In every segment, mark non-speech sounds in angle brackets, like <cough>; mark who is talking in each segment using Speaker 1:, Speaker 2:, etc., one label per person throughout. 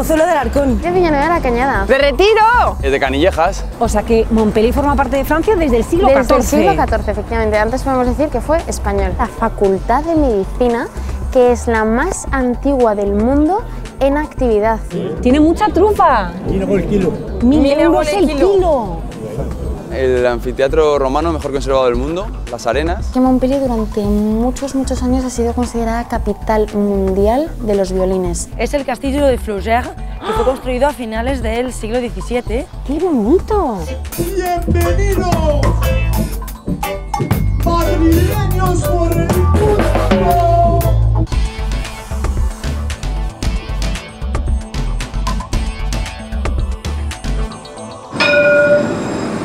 Speaker 1: Pozuelo del Arcón.
Speaker 2: De Villanueva de la Cañada.
Speaker 3: ¡De Retiro!
Speaker 4: Es de Canillejas.
Speaker 3: O sea que Montpellier forma parte de Francia desde el siglo
Speaker 2: Desde
Speaker 3: XIV.
Speaker 2: el siglo XIV, efectivamente. Antes podemos decir que fue español. La Facultad de Medicina, que es la más antigua del mundo en actividad.
Speaker 3: Tiene mucha trufa.
Speaker 5: Kilo por kilo.
Speaker 3: Mil, euros el
Speaker 2: el
Speaker 3: kilo.
Speaker 4: El anfiteatro romano mejor conservado del mundo. Las arenas.
Speaker 2: Que Montpellier durante muchos, muchos años ha sido considerada capital mundial de los violines.
Speaker 1: Es el castillo de Flaugier, que fue construido a finales del siglo XVII.
Speaker 3: ¡Qué bonito!
Speaker 5: ¡Bienvenidos! ¡Madrileños por el mundo!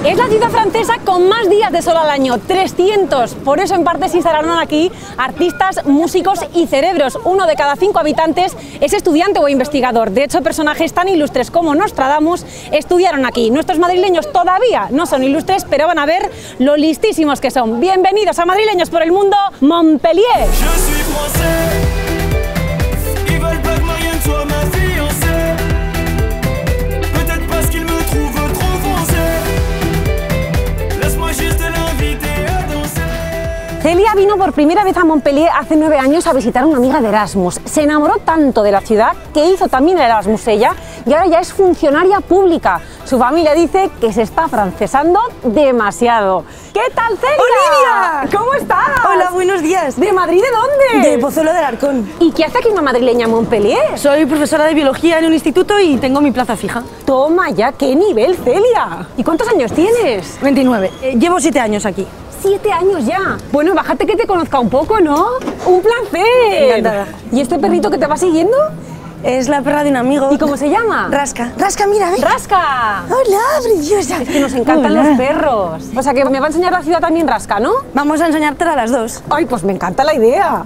Speaker 3: Es la ciudad francesa con más días de sol al año, 300. Por eso en parte se instalaron aquí artistas, músicos y cerebros. Uno de cada cinco habitantes es estudiante o investigador. De hecho, personajes tan ilustres como Nostradamus estudiaron aquí. Nuestros madrileños todavía no son ilustres, pero van a ver lo listísimos que son. Bienvenidos a Madrileños por el Mundo, Montpellier. Celia vino por primera vez a Montpellier hace nueve años a visitar a una amiga de Erasmus. Se enamoró tanto de la ciudad que hizo también el Erasmus ella y ahora ya es funcionaria pública. Su familia dice que se está francesando demasiado. ¿Qué tal, Celia?
Speaker 1: ¡Olivia!
Speaker 3: ¿Cómo estás?
Speaker 1: Hola, buenos días.
Speaker 3: ¿De Madrid de dónde?
Speaker 1: De Pozuelo del Arcón.
Speaker 3: ¿Y qué hace aquí una madrileña en Montpellier?
Speaker 1: Soy profesora de biología en un instituto y tengo mi plaza fija.
Speaker 3: Toma ya, qué nivel, Celia. ¿Y cuántos años tienes?
Speaker 1: 29. Eh, llevo siete años aquí.
Speaker 3: Siete años ya. Bueno, bájate que te conozca un poco, ¿no? Un placer.
Speaker 1: Encantada.
Speaker 3: ¿Y este perrito que te va siguiendo?
Speaker 1: Es la perra de un amigo.
Speaker 3: ¿Y cómo se llama?
Speaker 1: Rasca. Rasca, mira, ven.
Speaker 3: ¡Rasca!
Speaker 1: Hola, preciosa.
Speaker 3: Es que nos encantan
Speaker 1: Hola.
Speaker 3: los perros. O sea que me va a enseñar la ciudad también Rasca, ¿no?
Speaker 1: Vamos a enseñártela a las dos.
Speaker 3: Ay, pues me encanta la idea.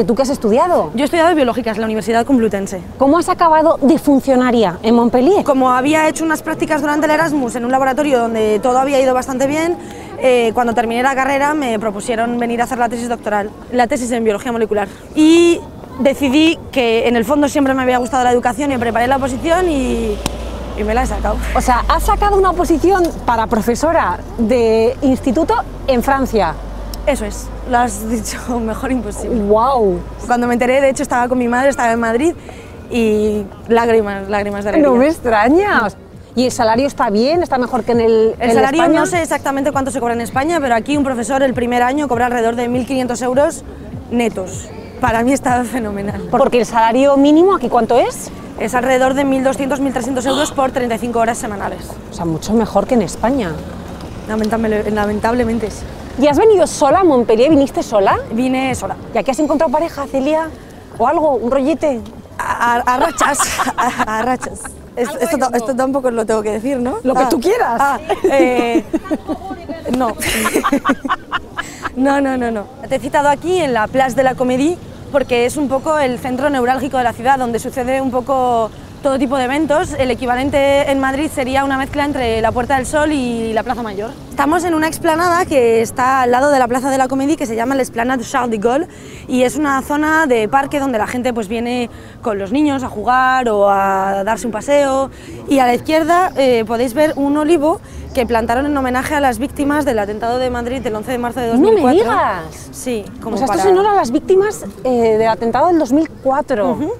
Speaker 3: ¿Que tú qué has estudiado?
Speaker 1: Yo he estudiado biológicas en la Universidad Complutense.
Speaker 3: ¿Cómo has acabado de funcionaria en Montpellier?
Speaker 1: Como había hecho unas prácticas durante el Erasmus en un laboratorio donde todo había ido bastante bien, eh, cuando terminé la carrera me propusieron venir a hacer la tesis doctoral, la tesis en biología molecular. Y decidí que en el fondo siempre me había gustado la educación y preparé la oposición y, y me la he sacado.
Speaker 3: O sea, has sacado una oposición para profesora de instituto en Francia.
Speaker 1: Eso es, lo has <laughs> dicho mejor imposible.
Speaker 3: ¡Wow!
Speaker 1: Cuando me enteré, de hecho, estaba con mi madre, estaba en Madrid y lágrimas, lágrimas de alegría.
Speaker 3: No me extrañas. ¿Y el salario está bien? ¿Está mejor que en el
Speaker 1: El
Speaker 3: en
Speaker 1: salario
Speaker 3: España?
Speaker 1: no sé exactamente cuánto se cobra en España, pero aquí un profesor el primer año cobra alrededor de 1.500 euros netos. Para mí está fenomenal.
Speaker 3: Porque el salario mínimo aquí cuánto es?
Speaker 1: Es alrededor de 1.200, 1.300 euros por 35 horas semanales.
Speaker 3: O sea, mucho mejor que en España.
Speaker 1: Lamentable- lamentablemente sí.
Speaker 3: ¿Y has venido sola a Montpellier? ¿Viniste sola?
Speaker 1: Vine sola.
Speaker 3: ¿Y aquí has encontrado pareja, Celia? ¿O algo? ¿Un rollete?
Speaker 1: A, a- a rachas. <laughs> A, a rachas. Es- esto, ta- esto tampoco lo tengo que decir, ¿no?
Speaker 3: Lo que
Speaker 1: Ah,
Speaker 3: tú quieras.
Speaker 1: ah, eh, no. <laughs> no, no, no, no. Te he citado aquí en la Place de la Comédie porque es un poco el centro neurálgico de la ciudad donde sucede un poco todo tipo de eventos. El equivalente en Madrid sería una mezcla entre la Puerta del Sol y la Plaza Mayor. Estamos en una explanada que está al lado de la Plaza de la Comédie que se llama la Esplanade Charles de Gaulle y es una zona de parque donde la gente pues viene con los niños a jugar o a darse un paseo y a la izquierda eh, podéis ver un olivo que plantaron en homenaje a las víctimas del atentado de Madrid del 11 de marzo de
Speaker 3: No me
Speaker 1: 2004.
Speaker 3: digas.
Speaker 1: Sí, como
Speaker 3: o sea,
Speaker 1: para...
Speaker 3: esto honor a las víctimas eh, del atentado del 2004.
Speaker 1: Ujú.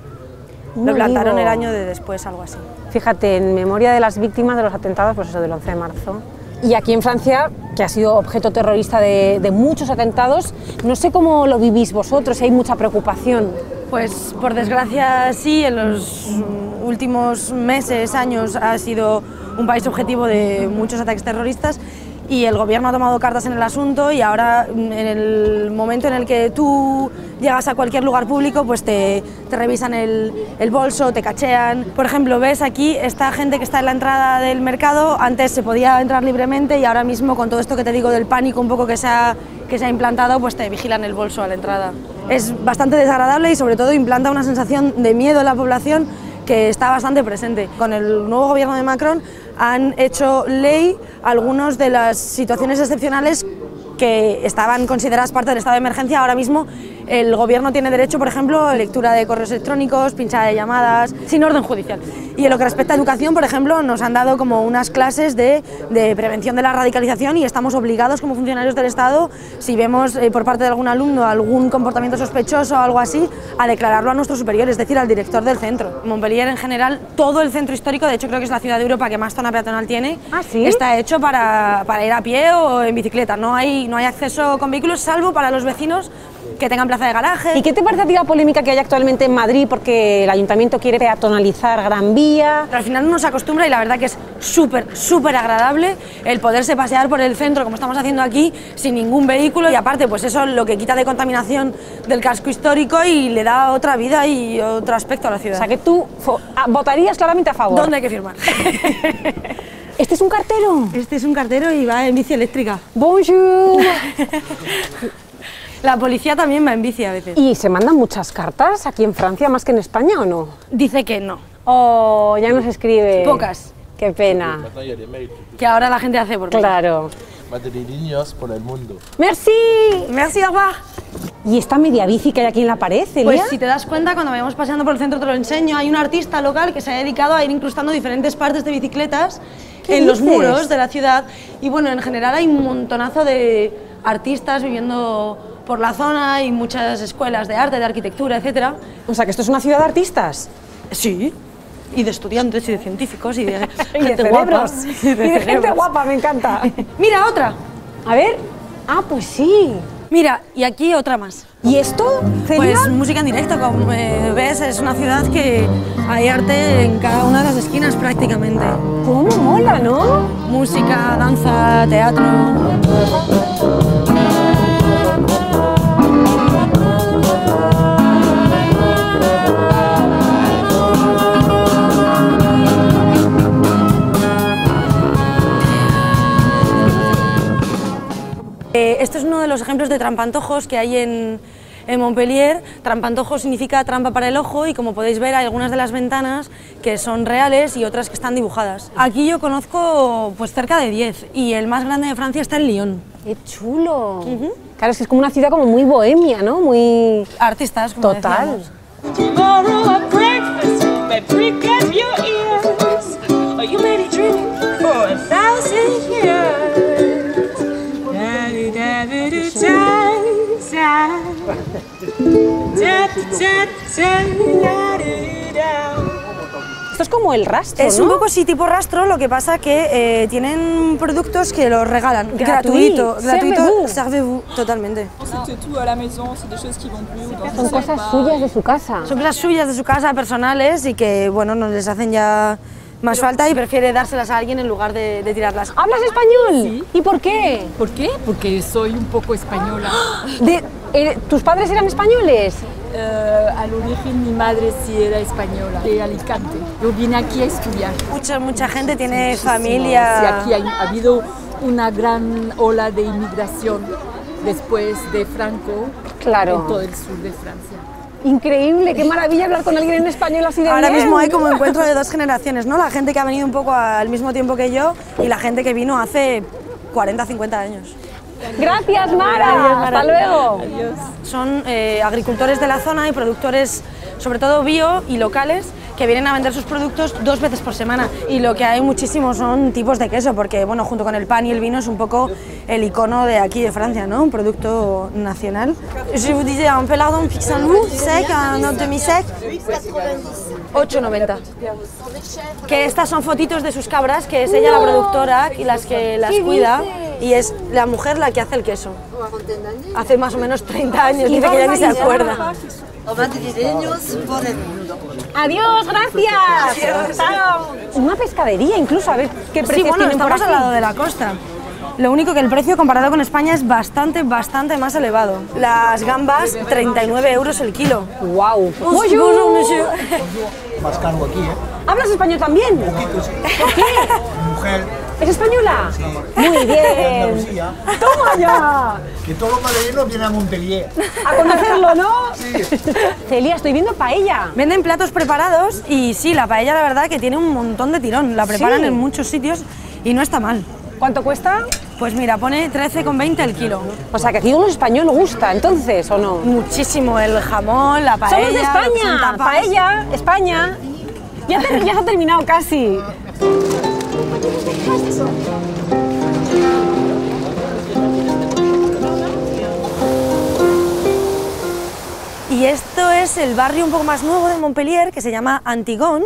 Speaker 3: Un
Speaker 1: Lo plantaron el año de después, algo así.
Speaker 3: Fíjate, en memoria de las víctimas de los atentados, pues eso, del 11 de marzo. Y aquí en Francia, que ha sido objeto terrorista de, de muchos atentados, no sé cómo lo vivís vosotros, si hay mucha preocupación.
Speaker 1: Pues por desgracia sí, en los últimos meses, años ha sido un país objetivo de muchos ataques terroristas y el gobierno ha tomado cartas en el asunto y ahora mm, en el momento en el que tú llegas a cualquier lugar público pues te, revisan el, el bolso, te cachean. Por ejemplo, ves aquí esta gente que está en la entrada del mercado, antes se podía entrar libremente y ahora mismo con todo esto que te digo del pánico un poco que se ha, que se ha implantado pues te vigilan el bolso a la entrada. Es bastante desagradable y sobre todo implanta una sensación de miedo en la población que está bastante presente. Con el nuevo gobierno de Macron han hecho ley algunas de las situaciones excepcionales que estaban consideradas parte del estado de emergencia ahora mismo el gobierno tiene derecho, por ejemplo, a lectura de correos electrónicos, pinchada de llamadas, sin orden judicial. Y en lo que respecta a educación, por ejemplo, nos han dado como unas clases de, de prevención de la radicalización y estamos obligados como funcionarios del Estado, si vemos eh, por parte de algún alumno algún comportamiento sospechoso o algo así, a declararlo a nuestro superior, es decir, al director del centro. Montpellier en general, todo el centro histórico, de hecho creo que es la ciudad de Europa que más zona peatonal tiene,
Speaker 3: ¿Ah, sí?
Speaker 1: está hecho para, para ir a pie o en bicicleta. No hay, no hay acceso con vehículos, salvo para los vecinos que tengan plaza de garaje.
Speaker 3: ¿Y qué te parece a ti la polémica que hay actualmente en Madrid porque el ayuntamiento quiere peatonalizar Gran Vía?
Speaker 1: Pero al final uno se acostumbra y la verdad que es súper, súper agradable el poderse pasear por el centro como estamos haciendo aquí sin ningún vehículo y aparte pues eso lo que quita de contaminación del casco histórico y le da otra vida y otro aspecto a la
Speaker 3: O
Speaker 1: ciudad.
Speaker 3: sea, que tú ah, votarías claramente a favor.
Speaker 1: ¿Dónde hay que firmar? <laughs>
Speaker 3: ¿Este es un cartero?
Speaker 1: Este es un cartero y va en bici eléctrica.
Speaker 3: Bonjour. <laughs>
Speaker 1: La policía también va en bici a veces.
Speaker 3: ¿Y se mandan muchas cartas aquí en Francia más que en España o no?
Speaker 1: Dice que no,
Speaker 3: Oh, ya nos escribe.
Speaker 1: Pocas.
Speaker 3: Qué pena.
Speaker 1: Que ahora la gente hace por mail.
Speaker 3: Claro.
Speaker 6: madrileños por el mundo.
Speaker 3: Merci.
Speaker 1: Merci, revoir.
Speaker 3: ¿Y esta media bici que hay aquí en la pared, Celia?
Speaker 1: Pues si te das cuenta, cuando vayamos paseando por el centro te lo enseño, hay un artista local que se ha dedicado a ir incrustando diferentes partes de bicicletas
Speaker 3: ¿Qué
Speaker 1: en los
Speaker 3: dices?
Speaker 1: muros de la ciudad. Y bueno, en general hay un montonazo de artistas viviendo por la zona y muchas escuelas de arte, de arquitectura, etcétera.
Speaker 3: O sea, que esto es una ciudad de artistas.
Speaker 1: Sí. Y de estudiantes y de científicos y de, <laughs>
Speaker 3: Y de
Speaker 1: gente guapa.
Speaker 3: cerebros. <laughs> Y de gente
Speaker 1: cerebros.
Speaker 3: guapa, me encanta.
Speaker 1: Mira, otra.
Speaker 3: A ver. Ah, pues sí.
Speaker 1: Mira, y aquí otra más.
Speaker 3: ¿Y esto, Celia?
Speaker 1: Pues música en directo, como ves, es una ciudad que hay arte en cada una de las esquinas prácticamente.
Speaker 3: ¿Cómo mola, no?
Speaker 1: Música, danza, teatro. Eh, este es uno de los ejemplos de trampantojos que hay en, en Montpellier. Trampantojo significa trampa para el ojo y como podéis ver hay algunas de las ventanas que son reales y otras que están dibujadas. Aquí yo conozco pues cerca de 10 y el más grande de Francia está en Lyon.
Speaker 3: Qué chulo. Claro, es que es como una ciudad como muy bohemia, ¿no? Muy...
Speaker 1: Artistas, como
Speaker 3: Total.
Speaker 1: decíamos.
Speaker 3: Esto es como el rastro,
Speaker 1: Es
Speaker 3: ¿no?
Speaker 1: un poco sí tipo rastro, lo que pasa que eh, tienen productos que los regalan.
Speaker 3: Gratuit.
Speaker 1: Gratuito, gratuito.
Speaker 3: Servez-vous.
Speaker 1: Totalmente.
Speaker 3: Son cosas suyas de su casa.
Speaker 1: Son cosas suyas de su casa, personales, y que, bueno, no les hacen ya más falta y prefiere dárselas a alguien en lugar de, de tirarlas.
Speaker 3: ¿Hablas español? ¿Y por qué?
Speaker 7: ¿Por qué? Porque soy un poco española. <gasps>
Speaker 3: De- eh, ¿Tus padres eran españoles?
Speaker 7: Eh, al origen mi madre sí era española, de Alicante. Yo vine aquí a estudiar.
Speaker 1: Mucha, mucha gente tiene
Speaker 7: Sí,
Speaker 1: familia.
Speaker 7: aquí hay- ha habido una gran ola de inmigración después de Franco
Speaker 3: Claro.
Speaker 7: en todo el sur de Francia.
Speaker 3: Increíble, qué maravilla hablar con alguien en español así de
Speaker 1: Ahora
Speaker 3: bien.
Speaker 1: mismo hay como <laughs> encuentro de dos generaciones, ¿no? La gente que ha venido un poco al mismo tiempo que yo y la gente que vino hace 40, 50 años.
Speaker 3: Gracias, Mara.
Speaker 1: Adiós, Mara.
Speaker 3: Hasta luego.
Speaker 1: Son eh, agricultores de la zona y productores, sobre todo bio y locales, que vienen a vender sus productos dos veces por semana. Y lo que hay muchísimos son tipos de queso, porque bueno, junto con el pan y el vino es un poco el icono de aquí de Francia, ¿no? Un producto nacional. Je vous disais un pelardon pic Saint-Loup, sec, un autre demi-sec. 8,90. Que estas son fotitos de sus cabras, que es ella la productora y las que las cuida. Y es la mujer la que hace el queso. Hace más o menos 30 años, dice que ya ni se acuerda.
Speaker 3: Adiós, gracias. Una pescadería incluso, a ver qué
Speaker 1: Sí,
Speaker 3: precios
Speaker 1: bueno,
Speaker 3: tienen por
Speaker 1: estamos
Speaker 3: aquí.
Speaker 1: al lado de la costa. Lo único que el precio comparado con España es bastante, bastante más elevado. Las gambas, 39 euros el kilo.
Speaker 3: Wow.
Speaker 1: Bonjour, monsieur.
Speaker 6: Más caro aquí, ¿eh?
Speaker 3: ¿Hablas español también?
Speaker 6: Poquito, sí.
Speaker 3: ¿Por qué?
Speaker 6: Mujer,
Speaker 3: ¿Es española? Muy bien. ¡Toma ya!
Speaker 6: Que todos los madrileños vienen a Montpellier.
Speaker 3: A conocerlo, ¿no? Celia, estoy viendo paella.
Speaker 1: Venden platos preparados y sí, la paella la verdad que tiene un montón de tirón. La preparan
Speaker 3: Sí.
Speaker 1: en muchos sitios y no está mal.
Speaker 3: ¿Cuánto cuesta?
Speaker 1: Pues mira, pone 13,20 el kilo.
Speaker 3: O sea, que aquí un español gusta, entonces, ¿o no?
Speaker 1: Muchísimo el jamón, la paella.
Speaker 3: Somos de España, paella, España. Ya, te- ya se ha terminado casi.
Speaker 1: Y esto es el barrio un poco más nuevo de Montpellier, que se llama Antigón.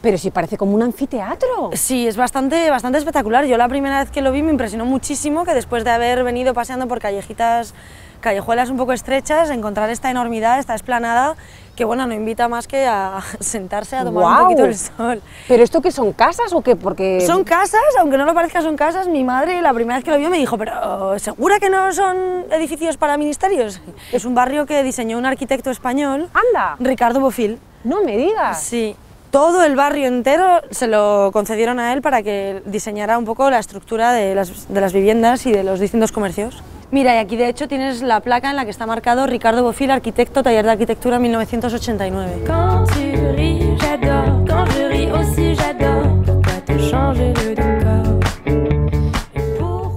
Speaker 3: Pero si parece como un anfiteatro.
Speaker 1: Sí, es bastante, bastante espectacular. Yo la primera vez que lo vi me impresionó muchísimo que después de haber venido paseando por callejitas, callejuelas un poco estrechas, encontrar esta enormidad, esta esplanada, que bueno, no invita más que a <laughs> sentarse a tomar un poquito el sol.
Speaker 3: ¿Pero esto qué son casas o qué? Porque...
Speaker 1: Son casas, aunque no lo parezca, son casas. Mi madre la primera vez que lo vio me dijo, pero ¿segura que no son edificios para ministerios? Es un barrio que diseñó un arquitecto español,
Speaker 3: ¡Anda!
Speaker 1: Ricardo Bofill.
Speaker 3: No me digas.
Speaker 1: Sí, todo el barrio entero se lo concedieron a él para que diseñara un poco la estructura de las, viviendas y de los distintos comercios. Mira, y aquí de hecho tienes la placa en la que está marcado Ricardo Bofill, arquitecto, taller de arquitectura 1989.
Speaker 8: Quand tu ris,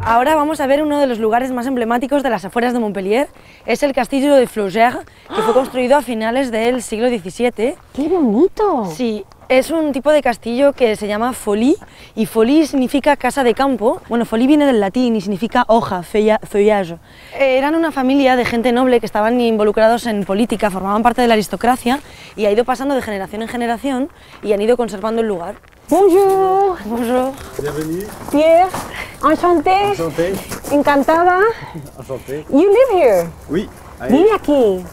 Speaker 1: Ahora vamos a ver uno de los lugares más emblemáticos de las afueras de Montpellier. Es el castillo de Flaugier, que fue construido a finales del siglo XVII.
Speaker 3: ¡Qué bonito!
Speaker 1: Sí, es un tipo de castillo que se llama folie y folie significa casa de campo. Bueno, folie viene del latín y significa hoja, feuilla- feuillage. Eh, Eran una familia de gente noble que estaban involucrados en política, formaban parte de la aristocracia y ha ido pasando de generación en generación y han ido conservando el lugar.
Speaker 3: Bonjour.
Speaker 1: Bonjour.
Speaker 9: Bienvenue.
Speaker 3: Pierre, enchanté.
Speaker 9: Enchanté.
Speaker 3: Encantada.
Speaker 9: Enchanté.
Speaker 3: You live here.
Speaker 9: Oui.
Speaker 3: Vive aquí.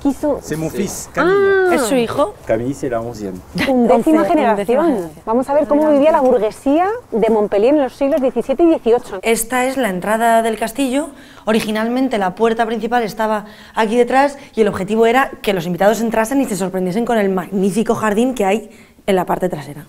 Speaker 3: Qui sont-
Speaker 9: C'est mon fils, Camille.
Speaker 3: Ah.
Speaker 1: ¿Es su hijo?
Speaker 9: Camille, c'est la onzième.
Speaker 3: Undécima generación. Vamos a ver cómo vivía la burguesía de Montpellier en los siglos XVII y XVIII.
Speaker 1: Esta es la entrada del castillo. Originalmente la puerta principal estaba aquí detrás y el objetivo era que los invitados entrasen y se sorprendiesen con el magnífico jardín que hay en la parte trasera.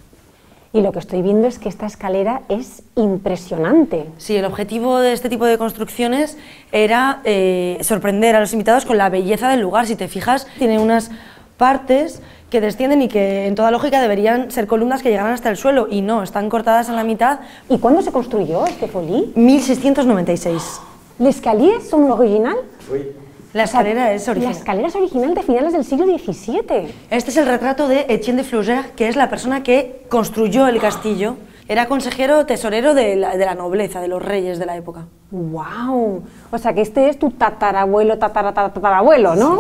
Speaker 3: Y lo que estoy viendo es que esta escalera es impresionante.
Speaker 1: Sí, el objetivo de este tipo de construcciones era eh, sorprender a los invitados con la belleza del lugar. Si te fijas, tiene unas partes que descienden y que en toda lógica deberían ser columnas que llegaran hasta el suelo y no, están cortadas a la mitad.
Speaker 3: ¿Y cuándo se construyó este folie?
Speaker 1: 1696.
Speaker 3: ¿L'escalier son original?
Speaker 9: Oui.
Speaker 1: La escalera es
Speaker 3: La
Speaker 1: original.
Speaker 3: escalera es original de finales del siglo XVII.
Speaker 1: Este es el retrato de Etienne de Flaugier, que es la persona que construyó el castillo. Era consejero tesorero de la, de la nobleza, de los reyes de la época.
Speaker 3: ¡Wow! O sea que este es tu tatarabuelo, tatara, tatarabuelo, ¿no?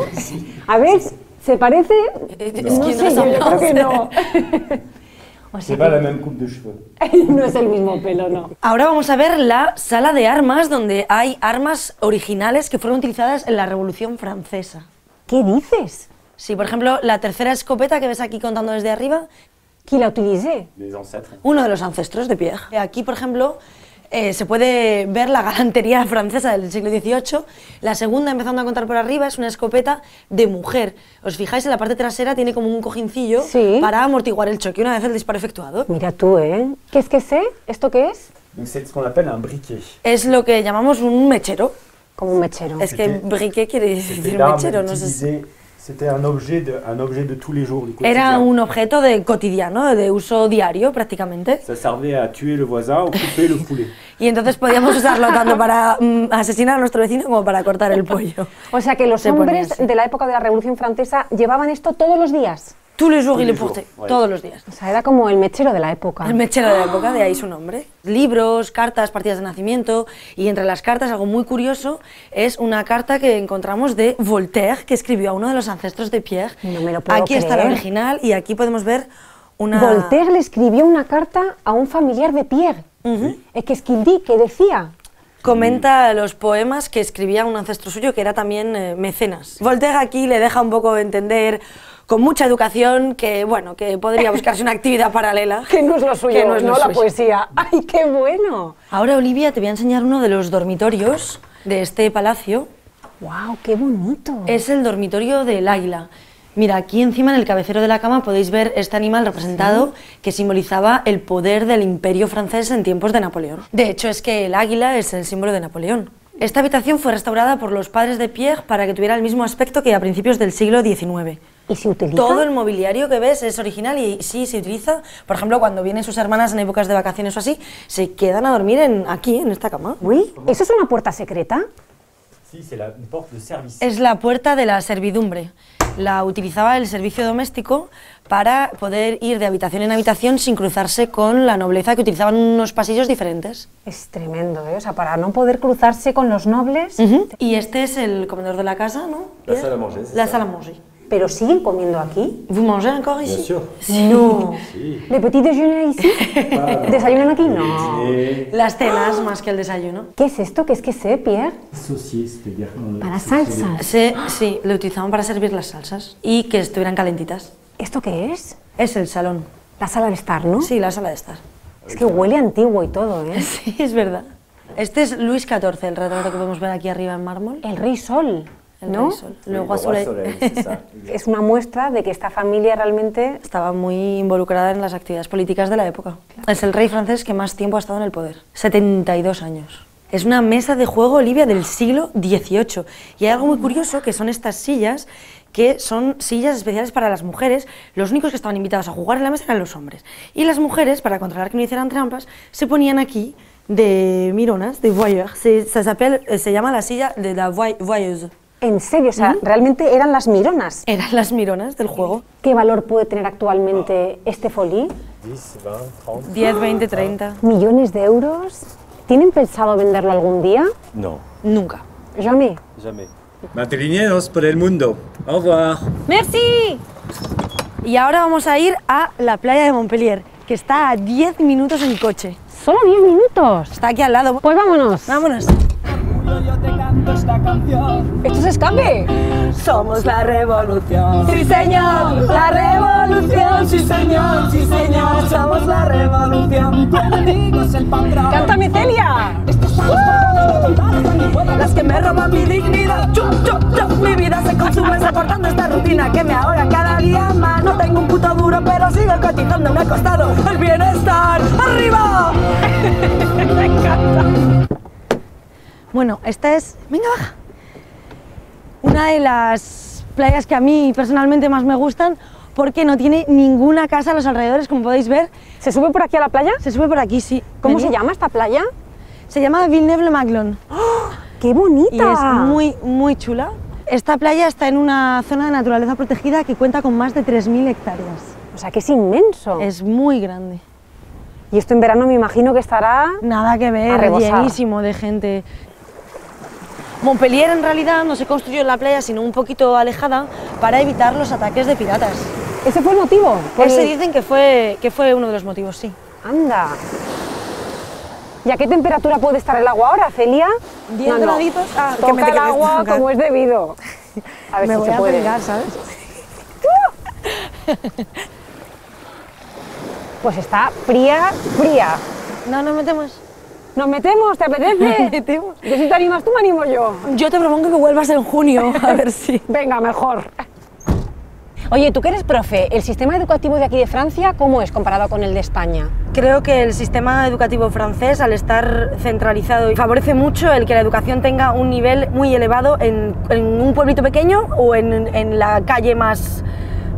Speaker 3: A ver, ¿se parece?
Speaker 1: Es
Speaker 3: no
Speaker 1: que
Speaker 3: sé,
Speaker 1: no
Speaker 3: yo creo que no. <laughs> O sea
Speaker 9: pas la même coupe de cheveux. <laughs>
Speaker 3: no es el mismo pelo, no.
Speaker 1: Ahora vamos a ver la sala de armas, donde hay armas originales que fueron utilizadas en la Revolución Francesa.
Speaker 3: ¿Qué dices?
Speaker 1: Sí, por ejemplo, la tercera escopeta que ves aquí contando desde arriba,
Speaker 3: ¿Quién la
Speaker 9: ancêtres.
Speaker 1: uno de los ancestros de Pierre. Aquí, por ejemplo, eh, se puede ver la galantería francesa del siglo XVIII. La segunda, empezando a contar por arriba, es una escopeta de mujer. Os fijáis, en la parte trasera tiene como un cojincillo
Speaker 3: Sí.
Speaker 1: para amortiguar el choque una vez el disparo efectuado.
Speaker 3: Mira tú, ¿eh? ¿Qué es que sé? ¿Esto qué es?
Speaker 9: Briquet.
Speaker 1: Es lo que llamamos un mechero.
Speaker 3: Como un mechero.
Speaker 1: Es que briquet quiere decir mechero, no sé.
Speaker 9: C'était un objet de, un objet de tous les jours du quotidien.
Speaker 1: Era un objeto de cotidiano, de uso diario prácticamente.
Speaker 9: Ça servait à tuer le voisin ou couper le poulet. <laughs>
Speaker 1: Y entonces podíamos usarlo tanto para mm, asesinar a nuestro vecino como para cortar el pollo.
Speaker 3: O sea que los
Speaker 1: Se
Speaker 3: hombres de la época de la Revolución Francesa llevaban esto todos los días.
Speaker 1: Tous les jours, il portait,
Speaker 9: ouais.
Speaker 1: todos los días.
Speaker 3: O sea, era como el mechero de la época.
Speaker 1: El mechero de la época, de ahí su nombre. Libros, cartas, partidas de nacimiento. Y entre las cartas, algo muy curioso, es una carta que encontramos de Voltaire, que escribió a uno de los ancestros de Pierre.
Speaker 3: No me lo puedo
Speaker 1: aquí está la
Speaker 3: creer.
Speaker 1: original y aquí podemos ver una...
Speaker 3: Voltaire le escribió una carta a un familiar de Pierre. Es que Esquildí, que decía,
Speaker 1: Comenta los poemas que escribía un ancestro suyo que era también eh, mecenas. Voltaire aquí le deja un poco entender con mucha educación que bueno que podría buscarse una actividad paralela <laughs>
Speaker 3: que no es lo suyo,
Speaker 1: que
Speaker 3: no,
Speaker 1: es lo
Speaker 3: la
Speaker 1: suyo.
Speaker 3: poesía. ¡Ay, qué bueno!
Speaker 1: Ahora Olivia te voy a enseñar uno de los dormitorios de este palacio.
Speaker 3: ¡Wow, qué bonito!
Speaker 1: Es el dormitorio del águila. Mira, aquí encima en el cabecero de la cama podéis ver este animal representado que simbolizaba el poder del imperio francés en tiempos de Napoleón. De hecho, es que el águila es el símbolo de Napoleón. Esta habitación fue restaurada por los padres de Pierre para que tuviera el mismo aspecto que a principios del siglo XIX.
Speaker 3: ¿Y se utiliza?
Speaker 1: Todo el mobiliario que ves es original y sí se utiliza. Por ejemplo, cuando vienen sus hermanas en épocas de vacaciones o así, se quedan a dormir en, aquí, en esta cama.
Speaker 3: Uy, ¿eso es una puerta secreta?
Speaker 9: Si, c'est la porte de service.
Speaker 1: Es la puerta de la servidumbre. La utilizaba el servicio doméstico para poder ir de habitación en habitación sin cruzarse con la nobleza que utilizaban unos pasillos diferentes.
Speaker 3: Es tremendo, ¿eh? O sea, para no poder cruzarse con los nobles.
Speaker 1: Y este es el comedor de la casa, ¿no?
Speaker 9: La salle à manger,
Speaker 1: La à manger.
Speaker 3: ¿Pero siguen comiendo aquí?
Speaker 1: ¿Vous mangez encore
Speaker 9: Bien
Speaker 1: ici
Speaker 9: sûr.
Speaker 3: No.
Speaker 9: Si.
Speaker 3: ¿Le petit déjeuner ici? ¿Desayunan aquí? No.
Speaker 9: Et
Speaker 1: Las cenas más que el desayuno.
Speaker 3: ¿Qué es esto? ¿Qué es que sé, Pierre?
Speaker 9: euh,
Speaker 3: Para salsas.
Speaker 1: Sí, sí, lo utilizaban para servir las salsas y que estuvieran calentitas.
Speaker 3: ¿Esto qué es?
Speaker 1: Es el salón.
Speaker 3: La sala de estar, ¿no?
Speaker 1: Sí, la sala de estar.
Speaker 3: Es que huele antiguo y todo, ¿eh? <laughs>
Speaker 1: Sí, es verdad. Este es Luis XIV, el retrato que podemos ver aquí arriba en mármol.
Speaker 3: El rey sol,
Speaker 1: El
Speaker 3: ¿no?
Speaker 1: sol. Luego. <laughs>
Speaker 3: Es una muestra de que esta familia realmente
Speaker 1: Estaba muy involucrada en las actividades políticas de la época. Es el rey francés que más tiempo ha estado en el poder. 72 años. Es una mesa de juego, Olivia, del siglo XVIII. Y hay algo muy curioso, que son estas sillas, que son sillas especiales para las mujeres. Los únicos que estaban invitados a jugar en la mesa eran los hombres. Y las mujeres, para controlar que no hicieran trampas, se ponían aquí de mironas, de voyeurs. Se, se, se llama la silla de la voy- voyeuse.
Speaker 3: En serio, o sea, realmente eran las mironas.
Speaker 1: Eran las mironas del juego.
Speaker 3: ¿Qué valor puede tener actualmente este folí?
Speaker 9: 10, 20, 30.
Speaker 1: 10, 20, 30.
Speaker 3: ¿Millones de euros? ¿Tienen pensado venderlo algún día?
Speaker 9: Non,
Speaker 1: Nunca.
Speaker 3: Jamais.
Speaker 9: jamais.
Speaker 10: Mantrineros por el mundo. Au revoir.
Speaker 1: ¡Merci! Y ahora vamos a ir a la playa de Montpellier, que está a 10 minutos en coche.
Speaker 3: ¿Solo 10 minutos?
Speaker 1: Está aquí al lado.
Speaker 3: Pues vámonos.
Speaker 1: Vámonos.
Speaker 5: Canto esta canción.
Speaker 3: ¿Esto es escape?
Speaker 5: Somos la revolución. Sí, señor, la revolución. Sí, señor, sí, señor. Somos la revolución. Tu enemigo es el patrón.
Speaker 3: ¡Cántame, Celia!
Speaker 5: Las que me roban mi dignidad. Mi vida se consume soportando esta rutina que me ahoga cada día más. No tengo un puto duro, pero sigo cotizando. Me ha costado el bienestar. ¡Arriba! <laughs>
Speaker 3: Me encanta.
Speaker 1: Bueno, esta es. Venga, baja. Una de las playas que a mí personalmente más me gustan porque no tiene ninguna casa a los alrededores, como podéis ver.
Speaker 3: ¿Se sube por aquí a la playa?
Speaker 1: Se sube por aquí, sí.
Speaker 3: ¿Cómo
Speaker 1: Venid.
Speaker 3: se llama esta playa?
Speaker 1: Se llama Villeneuve-le-Maglon.
Speaker 3: ¡Qué bonita!
Speaker 1: Y es muy, muy chula. Esta playa está en una zona de naturaleza protegida que cuenta con más de 3.000 hectáreas.
Speaker 3: O sea, que es inmenso.
Speaker 1: Es muy grande.
Speaker 3: Y esto en verano me imagino que estará...
Speaker 1: Nada que ver, llenísimo de gente. Montpellier en realidad no se construyó en la playa, sino un poquito alejada para evitar los ataques de piratas.
Speaker 3: ¿Ese fue el motivo? Por
Speaker 1: Ese
Speaker 3: el-
Speaker 1: dicen que fue, que fue uno de los motivos, sí.
Speaker 3: Anda. ¿Y a qué temperatura puede estar el agua ahora, Celia?
Speaker 1: Diez graditos. Ah, que
Speaker 3: Toca
Speaker 1: me-
Speaker 3: el agua como es debido. A ver <laughs>
Speaker 1: Me
Speaker 3: si
Speaker 1: voy
Speaker 3: se
Speaker 1: a
Speaker 3: puede.
Speaker 1: pringar, ¿sabes? <laughs>
Speaker 3: Pues está fría, fría.
Speaker 1: No, nos metemos.
Speaker 3: ¿Nos metemos? ¿Te apetece?
Speaker 1: metemos.
Speaker 3: Yo si te animas tú, me animo yo.
Speaker 1: Yo te propongo que vuelvas en junio, a ver si. <laughs>
Speaker 3: Venga, mejor. Oye, tú que eres profe, ¿el sistema educativo de aquí de Francia cómo es comparado con el de España?
Speaker 1: Creo que el sistema educativo francés, al estar centralizado, favorece mucho el que la educación tenga un nivel muy elevado en, en un pueblito pequeño o en, en la calle más,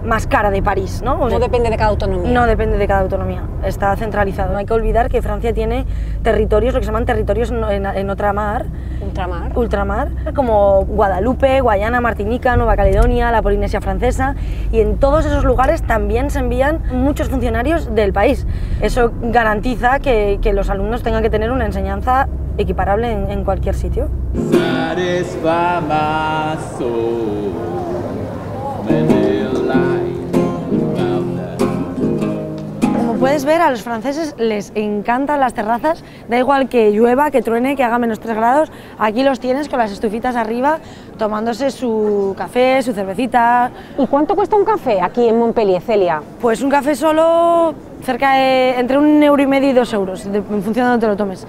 Speaker 1: más cara de París. ¿no? O
Speaker 3: No depende de cada autonomía.
Speaker 1: No depende de cada autonomía, está centralizado. No hay que olvidar que Francia tiene territorios, lo que se llaman territorios en, en, en otra mar,
Speaker 3: Ultramar.
Speaker 1: ultramar, como Guadalupe, Guayana, Martinica, Nueva Caledonia, la Polinesia Francesa, y en todos esos lugares también se envían muchos funcionarios del país. Eso garantiza que, que los alumnos tengan que tener una enseñanza equiparable en, en cualquier sitio. Como puedes ver, a los franceses les encantan las terrazas, da igual que llueva, que truene, que haga menos 3 grados, aquí los tienes con las estufitas arriba, tomándose su café, su cervecita.
Speaker 3: ¿Y cuánto cuesta un café aquí en Montpellier, Celia?
Speaker 1: Pues un café solo cerca de entre un euro y medio y dos euros, en función de donde te lo tomes.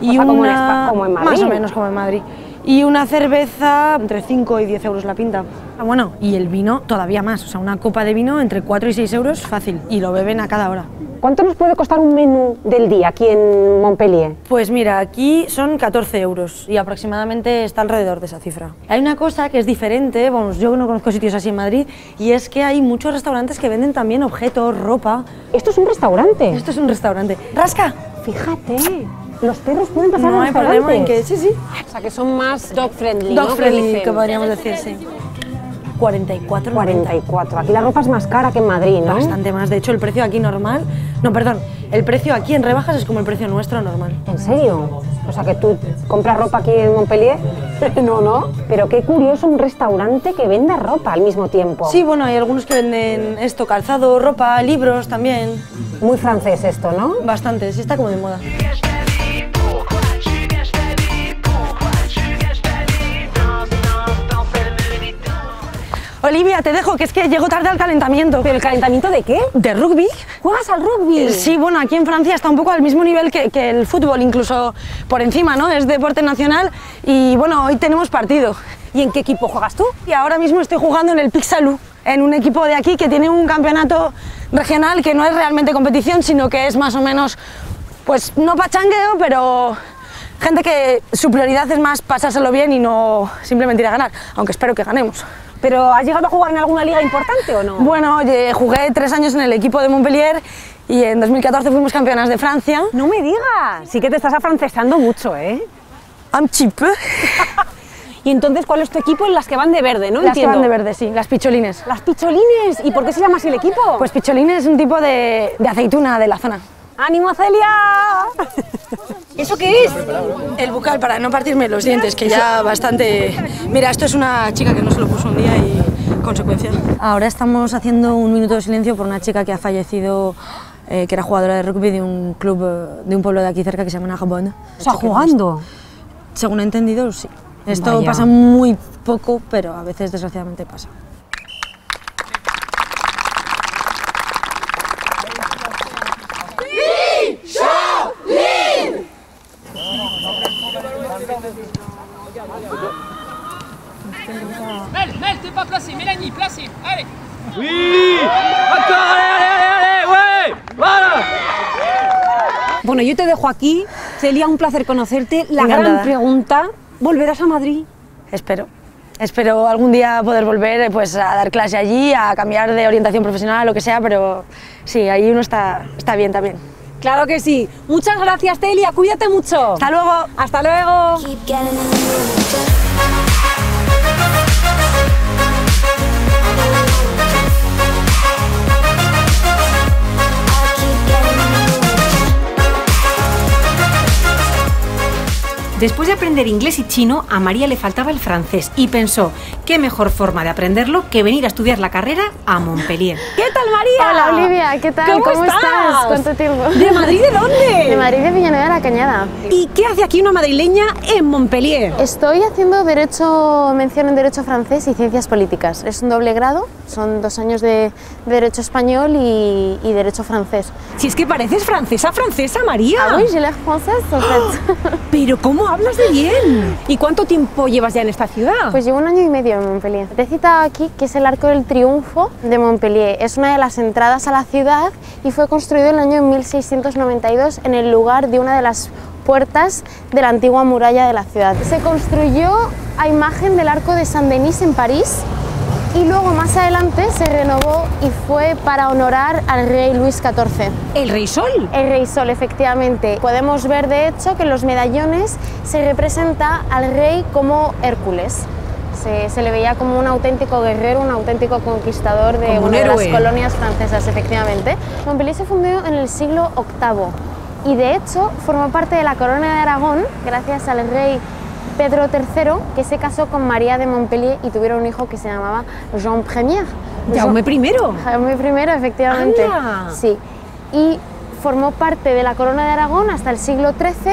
Speaker 1: Y
Speaker 3: O sea, como en Espa- como en
Speaker 1: Más
Speaker 3: Madrid.
Speaker 1: o menos como en Madrid. Y una cerveza entre 5 y 10 euros la pinta. Ah, bueno, y el vino todavía más, o sea, una copa de vino entre 4 y 6 euros fácil, y lo beben a cada hora.
Speaker 3: ¿Cuánto nos puede costar un menú del día aquí en Montpellier?
Speaker 1: Pues mira, aquí son 14 euros y aproximadamente está alrededor de esa cifra. Hay una cosa que es diferente, vamos, yo no conozco sitios así en Madrid, y es que hay muchos restaurantes que venden también objetos, ropa.
Speaker 3: ¿Esto es un restaurante?
Speaker 1: Esto es un restaurante. ¡Rasca!
Speaker 3: Fíjate, los perros pueden pasar
Speaker 1: No hay problema en que, sí, sí.
Speaker 3: O sea, que son más dog friendly,
Speaker 1: Dog
Speaker 3: ¿no?
Speaker 1: friendly, que podríamos decir, sí. 44.
Speaker 3: 44. Aquí la ropa es más cara que en Madrid, ¿no?
Speaker 1: Bastante más. De hecho, el precio aquí normal. No, perdón. El precio aquí en rebajas es como el precio nuestro normal.
Speaker 3: ¿En serio? O sea, que tú compras ropa aquí en Montpellier. <laughs> no, no. Pero qué curioso un restaurante que venda ropa al mismo tiempo.
Speaker 1: Sí, bueno, hay algunos que venden esto, calzado, ropa, libros también.
Speaker 3: Muy francés esto, ¿no?
Speaker 1: Bastante, sí está como de moda. Olivia, te dejo, que es que llego tarde al calentamiento.
Speaker 3: ¿Pero el calentamiento de qué?
Speaker 1: ¿De rugby?
Speaker 3: ¿Juegas al rugby?
Speaker 1: Sí, bueno, aquí en Francia está un poco al mismo nivel que, que el fútbol, incluso por encima, ¿no? Es deporte nacional y bueno, hoy tenemos partido.
Speaker 3: ¿Y en qué equipo juegas tú?
Speaker 1: Y ahora mismo estoy jugando en el Pixalú, en un equipo de aquí que tiene un campeonato regional que no es realmente competición, sino que es más o menos, pues no pachangueo, pero gente que su prioridad es más pasárselo bien y no simplemente ir a ganar, aunque espero que ganemos.
Speaker 3: ¿Pero has llegado a jugar en alguna liga importante o no?
Speaker 1: Bueno, oye, jugué tres años en el equipo de Montpellier y en 2014 fuimos campeonas de Francia.
Speaker 3: No me digas. Sí que te estás afrancesando mucho, ¿eh?
Speaker 1: Un peu. <laughs>
Speaker 3: Y entonces, ¿cuál es tu equipo? En las que van de verde, ¿no?
Speaker 1: Las que
Speaker 3: Entiendo.
Speaker 1: van de verde, sí, las picholines.
Speaker 3: Las picholines. ¿Y por qué se llama así el equipo?
Speaker 1: Pues picholines es un tipo de, de aceituna de la zona.
Speaker 3: ¡Ánimo, Celia! ¿Eso qué es?
Speaker 1: El bucal para no partirme los dientes, que ya bastante... Mira, esto es una chica que no se lo puso un día y consecuencia. Ahora estamos haciendo un minuto de silencio por una chica que ha fallecido, eh, que era jugadora de rugby de un club, eh, de un pueblo de aquí cerca que se llama Narbonne.
Speaker 3: O sea, jugando.
Speaker 1: Según he entendido, sí. Esto
Speaker 3: Vaya.
Speaker 1: pasa muy poco, pero a veces desgraciadamente pasa.
Speaker 11: T'es pas placé, Mélanie, placée, allez
Speaker 12: Oui Encore, allez, allez, allez, ouais Voilà
Speaker 3: Bueno, yo te dejo aquí. Celia, un placer conocerte. La gran
Speaker 1: Encantada.
Speaker 3: pregunta, ¿volverás a Madrid?
Speaker 1: Espero. Espero algún día poder volver eh, pues, a dar clase allí, a cambiar de orientación profesional, lo que sea, pero sí, ahí uno está, está bien también.
Speaker 3: Claro que sí. Muchas gracias, Celia. Cuídate mucho.
Speaker 1: Hasta luego.
Speaker 3: Hasta luego. Después de aprender inglés y chino, a María le faltaba el francés y pensó, qué mejor forma de aprenderlo que venir a estudiar la carrera a Montpellier. ¿Qué tal, María?
Speaker 2: Hola Olivia, ¿qué tal?
Speaker 3: ¿Cómo,
Speaker 2: estás?
Speaker 3: estás?
Speaker 2: ¿Cuánto tiempo?
Speaker 3: ¿De Madrid de dónde?
Speaker 2: De Madrid de Villanueva de la Cañada.
Speaker 3: ¿Y qué hace aquí una madrileña en Montpellier?
Speaker 2: Estoy haciendo Derecho, mención en Derecho francés y Ciencias Políticas. Es un doble grado, son dos años de, de Derecho español y, y Derecho francés.
Speaker 3: Si es que pareces francesa, francesa, María.
Speaker 2: Ah oui, j'ai l'air française en fait.
Speaker 3: Pero ¿cómo hablas de bien? ¿Y cuánto tiempo llevas ya en esta ciudad?
Speaker 2: Pues llevo un año y medio en Montpellier. Te he citado aquí que es el Arco del Triunfo de Montpellier. Es una de las entradas a la ciudad y fue construido en el año 1692 en el lugar de una de las puertas de la antigua muralla de la ciudad. Se construyó a imagen del Arco de Saint-Denis en París y luego más adelante se renovó y fue para honorar al rey Luis XIV.
Speaker 3: ¿El rey Sol?
Speaker 2: El rey Sol, efectivamente. Podemos ver de hecho que en los medallones se representa al rey como Hércules. Se, se le veía como un auténtico guerrero, un auténtico conquistador de
Speaker 3: Como un
Speaker 2: una de las colonias francesas, efectivamente. Montpellier se fundó en el siglo VIII y de hecho formó parte de la corona de Aragón gracias al rey Pedro III, que se casó con María de Montpellier y tuvieron un hijo que se llamaba Jean Premier.
Speaker 3: Jaume I.
Speaker 2: Jaume I, efectivamente. Sí. Y formó parte de la corona de Aragón hasta el siglo XIII,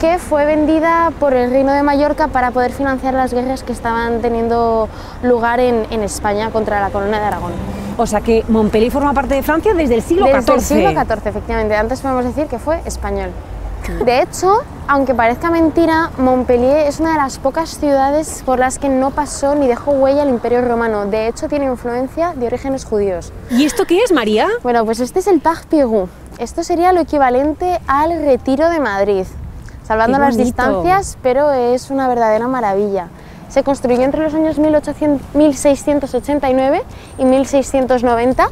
Speaker 2: que fue vendida por el Reino de Mallorca para poder financiar las guerras que estaban teniendo lugar en, en España contra la corona de Aragón.
Speaker 3: O sea que Montpellier forma parte de Francia desde el siglo
Speaker 2: Desde
Speaker 3: XIV.
Speaker 2: el siglo XIV, efectivamente. Antes podemos decir que fue español. De hecho, aunque parezca mentira, Montpellier es una de las pocas ciudades por las que no pasó ni dejó huella el Imperio Romano. De hecho, tiene influencia de orígenes judíos.
Speaker 3: ¿Y esto qué es, María?
Speaker 2: Bueno, pues este es el Parc Pirou. Esto sería lo equivalente al Retiro de Madrid, salvando las distancias, pero es una verdadera maravilla. Se construyó entre los años 1800 1689 y 1690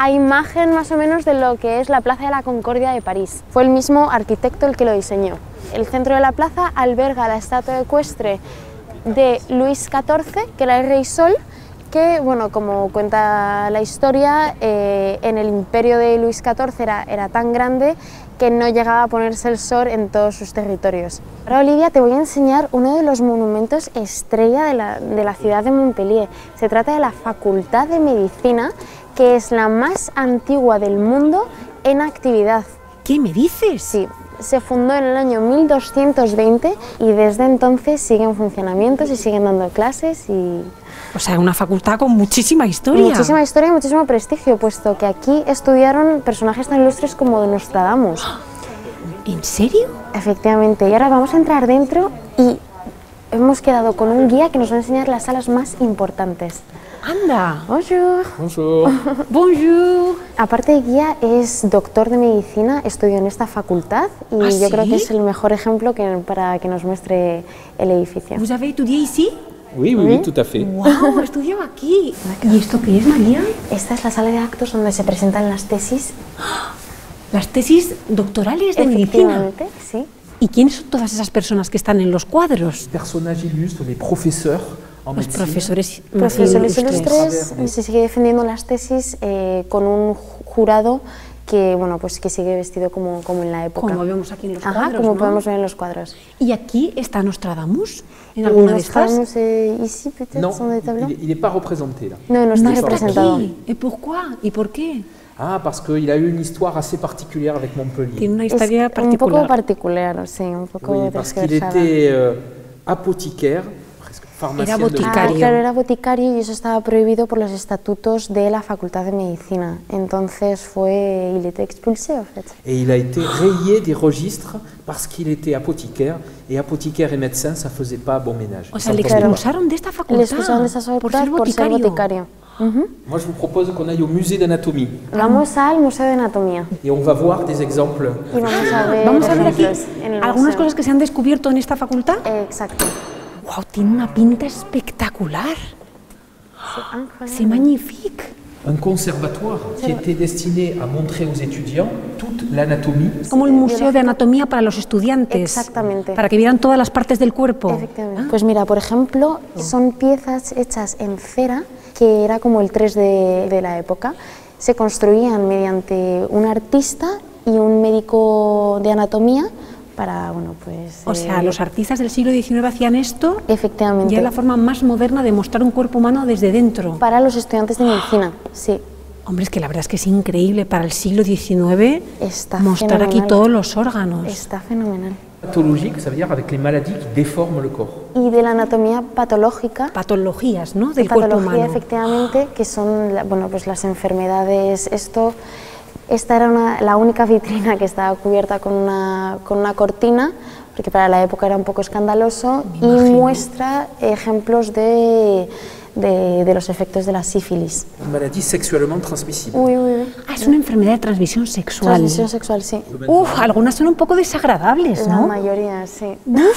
Speaker 2: a imagen más o menos de lo que es la Plaza de la Concordia de París. Fue el mismo arquitecto el que lo diseñó. El centro de la plaza alberga la estatua ecuestre de Luis XIV, que era el rey Sol, que, bueno, como cuenta la historia, eh, en el imperio de Luis XIV era, era tan grande que no llegaba a ponerse el sol en todos sus territorios. Ahora, Olivia, te voy a enseñar uno de los monumentos estrella de la, de la ciudad de Montpellier. Se trata de la Facultad de Medicina, que es la más antigua del mundo en actividad.
Speaker 3: ¿Qué me dices?
Speaker 2: Sí, se fundó en el año 1220 y desde entonces siguen funcionamientos y siguen dando clases y
Speaker 3: O sea, una facultad con muchísima historia.
Speaker 2: Muchísima historia y muchísimo prestigio, puesto que aquí estudiaron personajes tan ilustres como Nostradamus.
Speaker 3: ¿En serio?
Speaker 2: Efectivamente, y ahora vamos a entrar dentro y hemos quedado con un guía que nos va a enseñar las salas más importantes.
Speaker 3: Anda.
Speaker 2: Bonjour.
Speaker 6: Bonjour. <laughs>
Speaker 3: Bonjour.
Speaker 2: Aparte de guía, es doctor de medicina, estudió en esta facultad y
Speaker 3: ¿Ah,
Speaker 2: yo creo
Speaker 3: sí?
Speaker 2: que es el mejor ejemplo que, para que nos muestre el edificio.
Speaker 3: ¿Vous avez étudié ici?
Speaker 9: Oui, oui, oui, tout à fait.
Speaker 3: ¡Wow! Estudió aquí. ¿Y esto qué es, María?
Speaker 2: Esta es la sala de actos donde se presentan las tesis. <gasps>
Speaker 3: Las tesis doctorales de medicina.
Speaker 2: Sí.
Speaker 3: ¿Y quiénes son todas esas personas que están en los cuadros?
Speaker 9: Personnages illustres, les professeurs en
Speaker 3: Los profesores
Speaker 2: Profesores
Speaker 3: ilustres.
Speaker 2: ilustres, se sigue defendiendo las tesis eh, con un ju- jurado que, bueno, pues que sigue vestido como, como en la época.
Speaker 3: Como vemos aquí en los
Speaker 2: Ajá,
Speaker 3: cuadros,
Speaker 2: como
Speaker 3: ¿no?
Speaker 2: podemos ver en los cuadros.
Speaker 3: ¿Y aquí está Nostradamus? ¿En
Speaker 2: Y
Speaker 3: alguna de estas?
Speaker 2: Nostradamus, eh, ici, tableaux
Speaker 9: il n'est pas représenté là.
Speaker 2: No, no está
Speaker 3: No está
Speaker 2: representado.
Speaker 3: ¿Y pourquoi? ¿Y por qué?
Speaker 9: Ah, parce qu'il a eu une histoire assez particulière avec Montpellier.
Speaker 3: Tiene una historia
Speaker 2: un poco
Speaker 3: particular.
Speaker 2: particular, sí, un poco
Speaker 9: Oui, parce qu'il était euh, apothicaire, de
Speaker 3: boticario.
Speaker 2: Ah,
Speaker 3: Boticario.
Speaker 2: claro, era boticario y eso estaba prohibido por los estatutos de la Facultad de Medicina. Entonces fue, il était expulsé, en fait.
Speaker 9: Et il a été rayé des registres parce qu'il était apothicaire. Et apothicaire et médecin, ça faisait pas bon ménage.
Speaker 3: O sea, le expulsaron de esta facultad
Speaker 2: Le expulsaron de esa
Speaker 3: por
Speaker 2: facultad
Speaker 3: ser
Speaker 2: por ser
Speaker 3: boticario.
Speaker 2: boticario. Ujú.
Speaker 9: Moi, je vous propose qu'on aille au musée d'anatomie
Speaker 2: Vamos al Museo de Anatomía
Speaker 9: et on va voir des exemples.
Speaker 2: y vamos a ver,
Speaker 3: Vamos a ver aquí algunas cosas que se han descubierto en esta facultad.
Speaker 2: Eh, Exacto.
Speaker 3: ¡Wow! Tiene una pinta espectacular. C'est magnifique.
Speaker 9: Un conservatoire qui était destiné à montrer aux étudiants toute l'anatomie.
Speaker 3: Como el museo de anatomía para los estudiantes.
Speaker 2: Exactamente.
Speaker 3: Para que vieran todas las partes del cuerpo.
Speaker 2: Efectivamente. Pues mira, por ejemplo, son piezas hechas en cera, que era como el 3 de, de la época. Se construían mediante un artista y un médico de anatomía para, bueno, pues...
Speaker 3: O sea,
Speaker 2: eh,
Speaker 3: los artistas del siglo XIX hacían esto.
Speaker 2: Efectivamente.
Speaker 3: Ya es la forma más moderna de mostrar un cuerpo humano desde dentro.
Speaker 2: Para los estudiantes de medicina, sí.
Speaker 3: Hombre, es que la verdad es que es increíble para el siglo XIX
Speaker 2: Está
Speaker 3: mostrar aquí
Speaker 2: fenomenal.
Speaker 3: todos los órganos.
Speaker 2: Está fenomenal.
Speaker 9: Pathologique, ça veut dire avec les maladies qui déforment le corps.
Speaker 2: Y de la anatomía patológica,
Speaker 3: Patologías, ¿no? Del cuerpo
Speaker 2: patología
Speaker 3: humano.
Speaker 2: efectivamente, que son bueno, pues las enfermedades. Esto, esta era una- la única vitrina que estaba cubierta con una, con una cortina, porque para la época era un poco escandaloso, y muestra ejemplos de, de, de los efectos de la sífilis.
Speaker 9: Maladie sexuellement transmissible.
Speaker 2: Uy, uy, uy.
Speaker 3: Ah, es una enfermedad de transmisión sexual.
Speaker 2: Transmisión sexual, sí.
Speaker 3: Uf, algunas son un poco desagradables,
Speaker 2: La
Speaker 3: ¿no?
Speaker 2: mayoría, sí.
Speaker 9: Maintenant,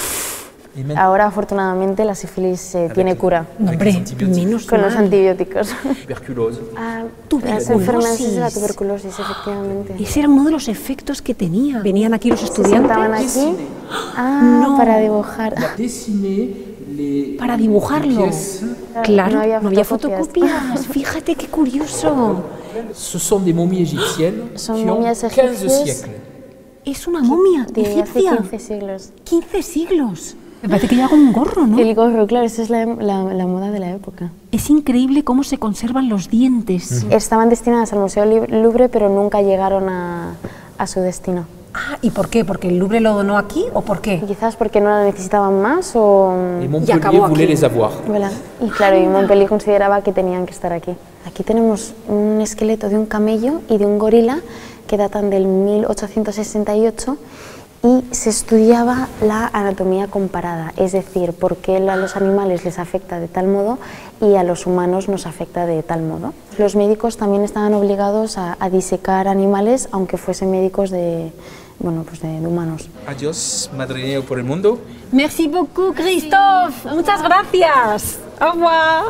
Speaker 2: Ahora, afortunadamente, la sífilis eh, tiene cura
Speaker 3: No, hombre, menos
Speaker 2: con los antibióticos.
Speaker 9: tuberculose. <laughs>
Speaker 2: Ah, las
Speaker 3: Tuberculosis.
Speaker 2: enfermedades de la tuberculosis, efectivamente.
Speaker 3: Ese era uno de los efectos que tenía. Venían aquí los estudiantes
Speaker 2: sentaban aquí ah,
Speaker 3: No.
Speaker 2: para dibujar.
Speaker 3: Para dibujarlo. Claro,
Speaker 2: no había
Speaker 3: no había
Speaker 2: fotocopias.
Speaker 3: Fíjate qué curioso.
Speaker 9: Ce sont des momies égyptiennes
Speaker 2: Son
Speaker 9: qui ont
Speaker 2: momias
Speaker 9: 15
Speaker 2: egipcias.
Speaker 9: siècles.
Speaker 3: Es una momia
Speaker 2: De hace
Speaker 3: egipcia.
Speaker 2: 15 siglos.
Speaker 3: 15 siglos. Me parece que lleva un gorro, ¿no?
Speaker 2: El gorro, claro, esa es la, la- la moda de la época.
Speaker 3: Es increíble cómo se conservan los dientes.
Speaker 2: Estaban destinadas al Museo Louvre, pero nunca llegaron a, a su destino.
Speaker 3: Ah, ¿y por qué? ¿Porque el Louvre lo donó aquí o por qué?
Speaker 2: Quizás porque no la necesitaban más o...
Speaker 3: Y
Speaker 9: Montpellier
Speaker 3: acabó
Speaker 9: voulait
Speaker 3: aquí.
Speaker 9: les avoir.
Speaker 2: Voilà. Y claro, y Montpellier consideraba que tenían que estar aquí. Aquí tenemos un esqueleto de un camello y de un gorila que datan del 1868 y se estudiaba la anatomía comparada, es decir, por qué a los animales les afecta de tal modo y a los humanos nos afecta de tal modo. Los médicos también estaban obligados a, a disecar animales, aunque fuesen médicos de, bueno, pues de, de humanos.
Speaker 13: Adiós, madrileño por el mundo.
Speaker 3: Merci beaucoup, Christophe. Muchas gracias. Au revoir.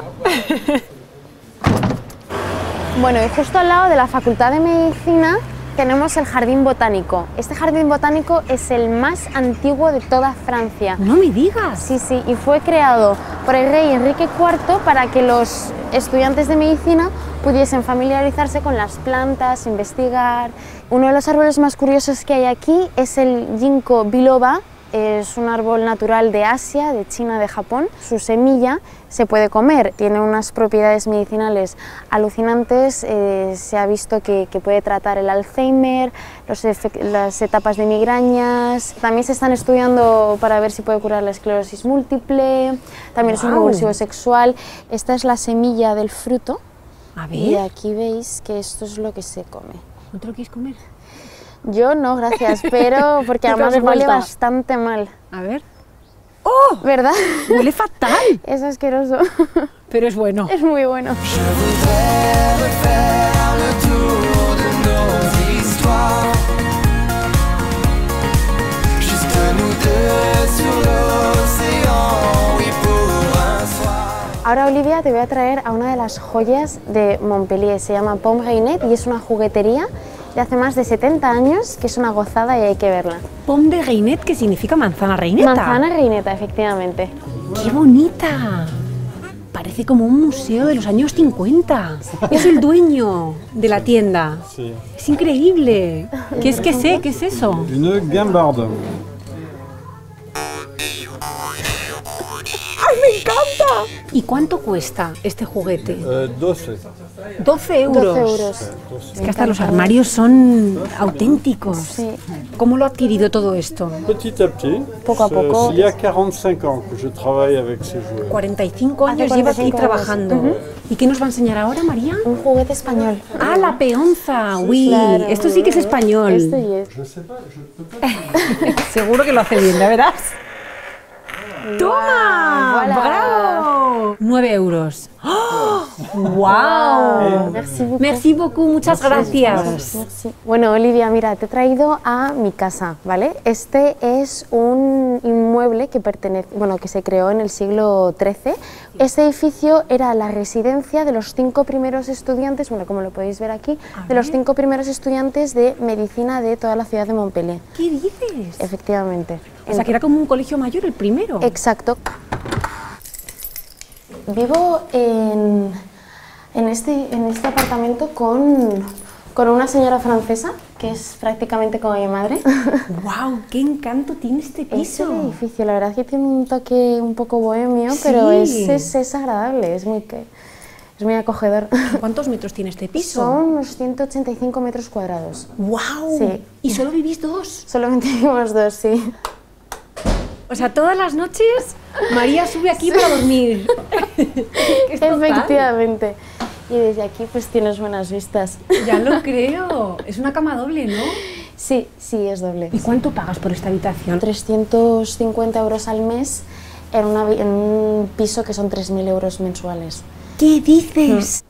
Speaker 2: Bueno, y justo al lado de la Facultad de Medicina tenemos el Jardín Botánico. Este jardín botánico es el más antiguo de toda Francia.
Speaker 3: No me digas.
Speaker 2: Sí, sí, y fue creado por el rey Enrique IV para que los estudiantes de medicina pudiesen familiarizarse con las plantas, investigar. Uno de los árboles más curiosos que hay aquí es el ginkgo biloba, es un árbol natural de Asia, de China, de Japón. Su semilla se puede comer, tiene unas propiedades medicinales alucinantes. eh, se ha visto que, que puede tratar el Alzheimer, los las etapas de migrañas. También se están estudiando para ver si puede curar la esclerosis múltiple. También es un revulsivo sexual. Esta es la semilla del fruto.
Speaker 3: A
Speaker 2: Y
Speaker 3: ver.
Speaker 2: aquí veis que esto es lo que se come.
Speaker 3: ¿No te lo quieres comer?
Speaker 2: Yo no, gracias, <laughs> pero porque además huele bastante mal.
Speaker 3: A ver. ¡Oh!
Speaker 2: ¿Verdad?
Speaker 3: Huele <laughs> fatal.
Speaker 2: Es asqueroso.
Speaker 3: Pero es bueno.
Speaker 2: Es muy bueno. Ahora, Olivia, te voy a traer a una de las joyas de Montpellier. Se llama Pomme Reinet y es una juguetería de hace más de 70 años que es una gozada y hay que verla.
Speaker 3: Pomme de Reinet, que significa manzana reineta.
Speaker 2: Manzana reineta, efectivamente.
Speaker 3: ¡Qué bonita! Parece como un museo de los años 50. Es el dueño de la tienda.
Speaker 14: Sí.
Speaker 3: Es increíble. ¿Qué es que sé? ¿Qué es eso?
Speaker 14: Une guimbarde.
Speaker 3: ¡Ay, me encanta! ¿Y cuánto cuesta este juguete?
Speaker 14: Euh, 12.
Speaker 3: 12 euros.
Speaker 2: 12 euros.
Speaker 3: Es que hasta los armarios son auténticos.
Speaker 2: Sí.
Speaker 3: ¿Cómo lo ha adquirido todo esto?
Speaker 14: Petit à petit.
Speaker 2: Poco a poco.
Speaker 14: Il y a 45 ans que je travaille avec ces jouets.
Speaker 3: 45
Speaker 2: Hace
Speaker 3: años lleva aquí
Speaker 2: 45 años.
Speaker 3: trabajando.
Speaker 2: Ujú.
Speaker 3: ¿Y qué nos va a enseñar ahora, María?
Speaker 2: Un juguete español.
Speaker 3: Ah, la peonza. Uy,
Speaker 2: Claro.
Speaker 3: esto sí que es español.
Speaker 2: Esto y es.
Speaker 14: Je sais pas, je peux pas. <laughs>
Speaker 3: Seguro que lo hace bien, ¿de verás? ¡Toma!
Speaker 2: Voilà.
Speaker 3: ¡Bravo! 9 euros. ¡Oh! ¡Wow!
Speaker 2: Merci beaucoup.
Speaker 3: Merci beaucoup, muchas gracias.
Speaker 2: Merci. Bueno, Olivia, mira, te he traído a mi casa, ¿vale? Este es un inmueble que pertenece, bueno, que se creó en el siglo XIII. Este edificio era la residencia de los cinco primeros estudiantes, bueno, como lo podéis ver aquí, de los cinco primeros estudiantes de medicina de toda la ciudad de Montpellier.
Speaker 3: ¿Qué dices?
Speaker 2: Efectivamente.
Speaker 3: O sea, que era como un colegio mayor el primero.
Speaker 2: Exacto. Vivo en, en, este, en este apartamento con, con una señora francesa, que es prácticamente como mi madre. <laughs>
Speaker 3: ¡Wow! ¡Qué encanto tiene este
Speaker 2: Es
Speaker 3: piso!
Speaker 2: el edificio, la verdad es que tiene un toque un poco bohemio, pero es,
Speaker 3: Sí.
Speaker 2: es, es agradable, es muy, que- es muy acogedor. <laughs>
Speaker 3: ¿Cuántos metros tiene este piso?
Speaker 2: Son unos 185 metros cuadrados.
Speaker 3: ¡Wow!
Speaker 2: Sí.
Speaker 3: ¿Y solo vivís dos?
Speaker 2: Solamente <laughs> vivimos dos, sí.
Speaker 3: O sea, todas las noches María sube aquí para dormir. <laughs> Es total.
Speaker 2: Efectivamente. Y desde aquí pues tienes buenas vistas.
Speaker 3: Ya lo <laughs> creo. Es una cama doble, ¿no?
Speaker 2: Sí, sí, es doble.
Speaker 3: ¿Y cuánto pagas por esta habitación?
Speaker 2: 350 euros al mes en, una vi- en un piso que son 3.000 euros mensuales.
Speaker 3: ¿Qué dices?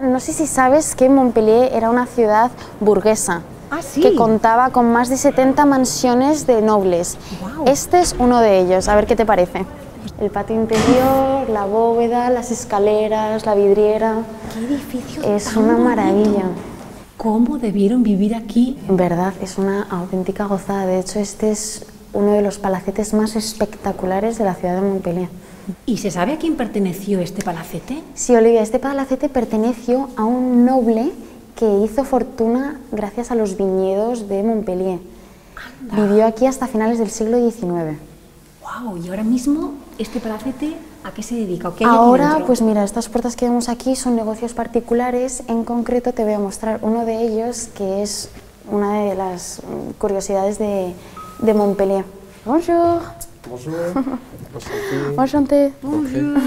Speaker 2: No sé si sabes que Montpellier era una ciudad burguesa.
Speaker 3: Ah, sí.
Speaker 2: Que contaba con más de 70 mansiones de nobles. Este es uno de ellos, a ver qué te parece. El patio interior, la bóveda, las escaleras, la vidriera.
Speaker 3: ¡Qué edificio
Speaker 2: Es
Speaker 3: tan
Speaker 2: una
Speaker 3: bonito!
Speaker 2: maravilla.
Speaker 3: ¿Cómo debieron vivir aquí?
Speaker 2: En verdad, es una auténtica gozada. De hecho, este es uno de los palacetes más espectaculares de la ciudad de Montpellier.
Speaker 3: ¿Y se sabe a quién perteneció este palacete?
Speaker 2: Sí, Olivia, este palacete perteneció a un noble que hizo fortuna gracias a los viñedos de Montpellier. Vivió aquí hasta finales del siglo XIX.
Speaker 3: ¡Wow! ¿Y ahora mismo este palacete a qué se dedica? ¿O qué hay aquí
Speaker 2: Ahora,
Speaker 3: dentro?
Speaker 2: pues mira, estas puertas que vemos aquí son negocios particulares. En concreto te voy a mostrar uno de ellos que es una de las mm, curiosidades de, de Montpellier. Bonjour.
Speaker 14: Bonjour. <laughs>
Speaker 2: Enchanté.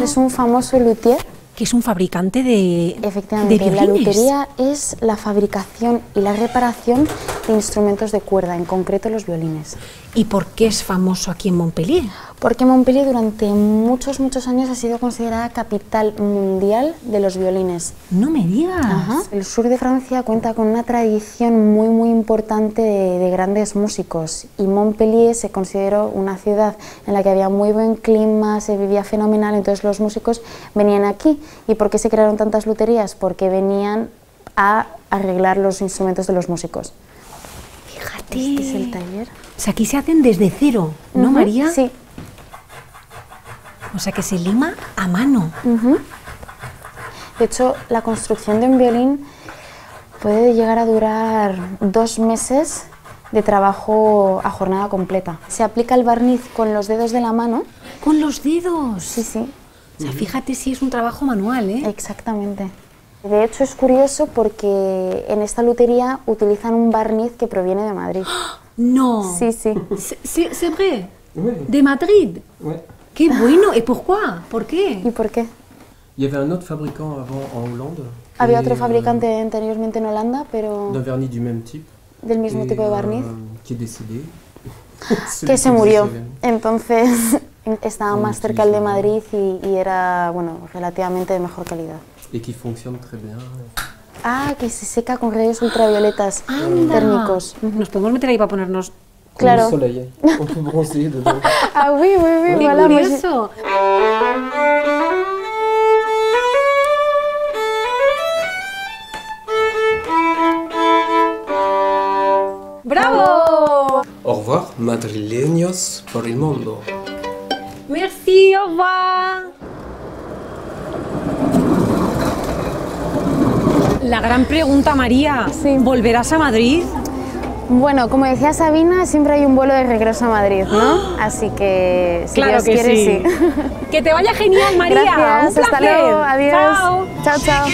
Speaker 2: Es un famoso luthier.
Speaker 3: Que es un fabricante de,
Speaker 2: Efectivamente,
Speaker 3: de
Speaker 2: la lutería es la fabricación y la reparación de instrumentos de cuerda, en concreto los violines.
Speaker 3: ¿Y por qué es famoso aquí en Montpellier?
Speaker 2: Porque Montpellier durante muchos, muchos años ha sido considerada capital mundial de los violines.
Speaker 3: No me digas.
Speaker 2: Ajá. El sur de Francia cuenta con una tradición muy, muy importante de, de grandes músicos y Montpellier se consideró una ciudad en la que había muy buen clima, se vivía fenomenal, entonces los músicos venían aquí. ¿Y por qué se crearon tantas luterías? Porque venían a arreglar los instrumentos de los músicos.
Speaker 3: Fíjate.
Speaker 2: Este es el taller.
Speaker 3: O sea, aquí se hacen desde cero, ¿no, María?
Speaker 2: Sí.
Speaker 3: O sea, que se lima a mano.
Speaker 2: Ujú. De hecho, la construcción de un violín puede llegar a durar dos meses de trabajo a jornada completa. Se aplica el barniz con los dedos de la mano.
Speaker 3: ¿Con los dedos?
Speaker 2: Sí, sí.
Speaker 3: O sea, fíjate si es un trabajo manual, ¿eh?
Speaker 2: Exactamente. De hecho, es curioso porque en esta lutería utilizan un barniz que proviene de Madrid.
Speaker 3: No.
Speaker 2: Sí, sí.
Speaker 3: C'est- C'est vrai. De Madrid. Qué bueno. ¿Y pourquoi? ¿Por qué?
Speaker 2: ¿Y por qué?
Speaker 9: Il y avait un autre fabricant avant en Hollande.
Speaker 2: Había otro
Speaker 9: euh,
Speaker 2: fabricante anteriormente en Holanda, pero
Speaker 9: D'un vernis du même type.
Speaker 2: del mismo
Speaker 9: et,
Speaker 2: tipo de barniz.
Speaker 9: euh, qui est décédé. <laughs>
Speaker 2: que se murió. Entonces <laughs> estaba más cerca el de Madrid y, y era bueno relativamente de mejor calidad.
Speaker 9: Et qui fonctionne très bien.
Speaker 2: Ah, que se seca con rayos ultravioletas
Speaker 3: Anda.
Speaker 2: térmicos.
Speaker 3: Nos podemos meter ahí para ponernos.
Speaker 9: Comme
Speaker 2: Claro.
Speaker 9: le soleil. On peut bronzer dedans. <laughs>
Speaker 2: Ah oui, oui, oui,
Speaker 3: Qué
Speaker 2: voilà,
Speaker 3: curioso. ¡Bravo!
Speaker 15: Au revoir, madrileños por el mundo.
Speaker 3: Merci, au revoir. La gran pregunta, María. ¿Volverás a Madrid?
Speaker 2: Bueno, como decía Sabina, siempre hay un vuelo de regreso a Madrid, ¿no? Así que si
Speaker 3: Claro
Speaker 2: Dios
Speaker 3: que
Speaker 2: quiere,
Speaker 3: sí.
Speaker 2: sí.
Speaker 3: Que te vaya genial, María.
Speaker 2: Gracias,
Speaker 3: Un
Speaker 2: hasta luego, adiós.
Speaker 3: Chao.
Speaker 2: chao. chao.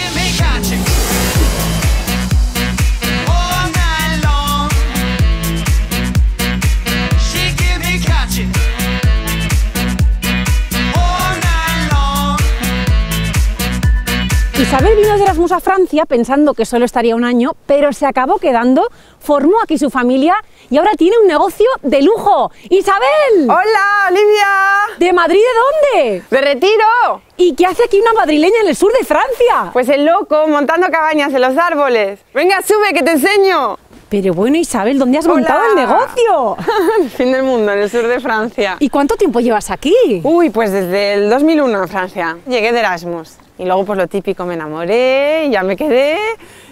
Speaker 3: Isabel vino de Erasmus a Francia pensando que solo estaría un año, pero se acabó quedando, formó aquí su familia y ahora tiene un negocio de lujo. ¡Isabel!
Speaker 16: ¡Hola, Olivia!
Speaker 3: ¿De Madrid de dónde?
Speaker 16: ¡De Retiro!
Speaker 3: ¿Y qué hace aquí una madrileña en el sur de Francia?
Speaker 16: Pues el loco, montando cabañas en los árboles. Venga, sube, que te enseño.
Speaker 3: Pero bueno, Isabel, ¿dónde has
Speaker 16: Hola.
Speaker 3: montado el negocio? <laughs>
Speaker 16: el fin del mundo, en el sur de Francia.
Speaker 3: ¿Y cuánto tiempo llevas aquí?
Speaker 16: Uy, pues desde el 2001 en Francia. Llegué de Erasmus. Y luego, pues lo típico, me enamoré y ya me quedé.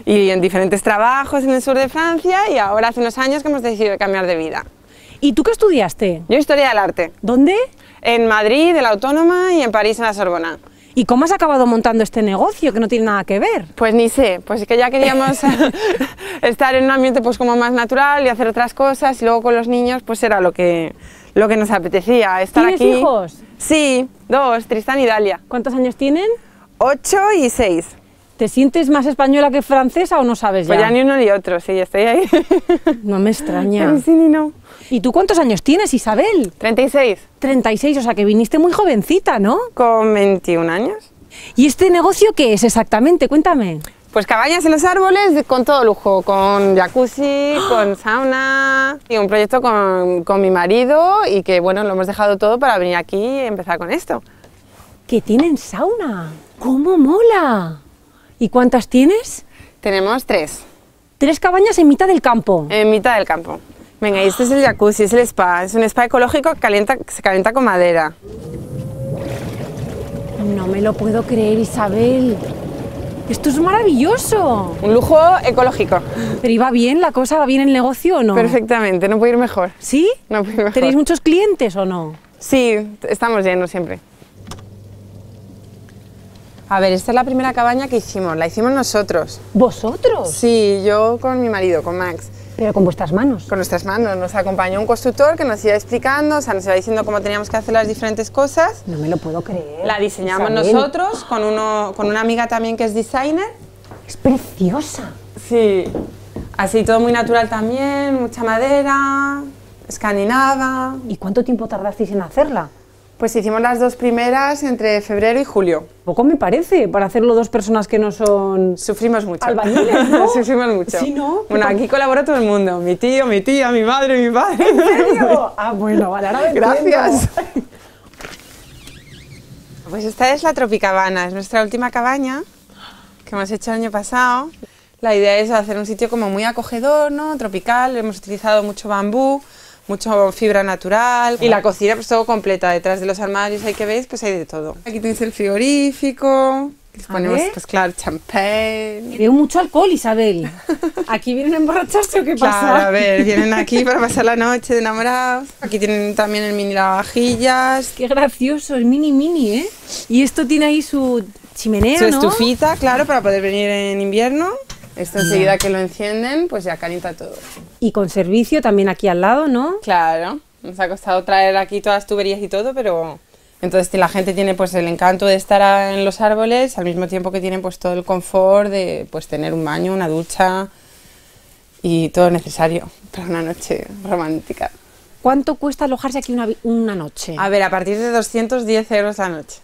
Speaker 16: Y en diferentes trabajos en el sur de Francia. Y ahora hace unos años que hemos decidido cambiar de vida.
Speaker 3: ¿Y tú qué estudiaste?
Speaker 16: Yo Historia del Arte.
Speaker 3: ¿Dónde?
Speaker 16: En Madrid, en la Autónoma, y en París, en la Sorbona.
Speaker 3: ¿Y cómo has acabado montando este negocio que no tiene nada que ver?
Speaker 16: Pues ni sé, pues que ya queríamos <laughs> estar en un ambiente pues como más natural y hacer otras cosas y luego con los niños pues era lo que, lo que nos apetecía, estar
Speaker 3: ¿Tienes
Speaker 16: aquí.
Speaker 3: hijos?
Speaker 16: Sí, dos, Tristán y Dalia.
Speaker 3: ¿Cuántos años tienen?
Speaker 16: Ocho y seis.
Speaker 3: ¿Te sientes más española que francesa o no sabes
Speaker 16: Pues
Speaker 3: ya?
Speaker 16: ya ni uno ni otro, sí, estoy ahí.
Speaker 3: No me extraña.
Speaker 16: Ni <laughs> sí ni no.
Speaker 3: ¿Y tú cuántos años tienes, Isabel?
Speaker 16: 36.
Speaker 3: 36, o sea que viniste muy jovencita, ¿no?
Speaker 16: Con 21 años.
Speaker 3: ¿Y este negocio qué es exactamente? Cuéntame.
Speaker 16: Pues cabañas en los árboles con todo lujo, con jacuzzi, con sauna y un proyecto con, con mi marido y que bueno, lo hemos dejado todo para venir aquí y empezar con esto.
Speaker 3: Que tienen sauna. ¿Cómo mola? ¿Y cuántas tienes?
Speaker 16: Tenemos tres.
Speaker 3: Tres cabañas en mitad del campo.
Speaker 16: En mitad del campo. Venga, y este es el jacuzzi, es el spa. Es un spa ecológico que calienta, se calienta con madera.
Speaker 3: No me lo puedo creer, Isabel. Esto es maravilloso.
Speaker 16: Un lujo ecológico.
Speaker 3: ¿Pero iba bien la cosa? ¿Va bien el negocio o no?
Speaker 16: Perfectamente, no puede ir mejor.
Speaker 3: ¿Sí?
Speaker 16: No puede ir mejor.
Speaker 3: ¿Tenéis muchos clientes o no?
Speaker 16: Sí, estamos llenos siempre. A ver, esta es la primera cabaña que hicimos, la hicimos nosotros.
Speaker 3: ¿Vosotros?
Speaker 16: Sí, yo con mi marido, con Max.
Speaker 3: Pero con vuestras manos.
Speaker 16: Con nuestras manos. Nos acompañó un constructor que nos iba explicando, o sea, nos iba diciendo cómo teníamos que hacer las diferentes cosas.
Speaker 3: No me lo puedo creer.
Speaker 16: La diseñamos
Speaker 3: Isabel.
Speaker 16: nosotros con, uno, con una amiga también que es designer.
Speaker 3: Es preciosa.
Speaker 16: Sí. Así todo muy natural también, mucha madera, escandinava.
Speaker 3: ¿Y cuánto tiempo tardasteis en hacerla?
Speaker 16: Pues hicimos las dos primeras entre febrero y julio.
Speaker 3: Poco me parece para hacerlo dos personas que no son
Speaker 16: Sufrimos mucho.
Speaker 3: albañiles, <laughs> ¿no?
Speaker 16: Sufrimos mucho.
Speaker 3: Sí, ¿no?
Speaker 16: Bueno, aquí colabora todo el mundo. Mi tío, mi tía, mi madre, mi padre.
Speaker 3: ¿En serio? Ah, bueno, vale, ahora lo
Speaker 16: Gracias. <laughs> Pues esta es la Tropicabana, es nuestra última cabaña que hemos hecho el año pasado. La idea es hacer un sitio como muy acogedor, ¿no? Tropical, hemos utilizado mucho bambú, mucho fibra natural y la cocina pues todo completa, detrás de los armarios ahí que veis pues hay de todo. Aquí tenéis el frigorífico, ponemos pues claro, champagne.
Speaker 3: Veo mucho alcohol, Isabel. ¿Aquí vienen a emborracharse o qué pasa?
Speaker 16: Claro, a ver, vienen aquí para pasar la noche de enamorados. Aquí tienen también el mini lavavajillas.
Speaker 3: Qué gracioso, el mini mini, ¿eh? Y esto tiene ahí su chimenea,
Speaker 16: Su
Speaker 3: ¿no?
Speaker 16: estufita, claro, para poder venir en invierno. Esto enseguida que lo encienden, pues ya calienta todo.
Speaker 3: Y con servicio también aquí al lado, ¿no?
Speaker 16: Claro, nos ha costado traer aquí todas las tuberías y todo, pero entonces la gente tiene pues el encanto de estar en los árboles al mismo tiempo que tienen pues todo el confort de pues tener un baño, una ducha y todo necesario para una noche romántica.
Speaker 3: ¿Cuánto cuesta alojarse aquí una, una noche?
Speaker 16: A ver, a partir de 210 euros la noche.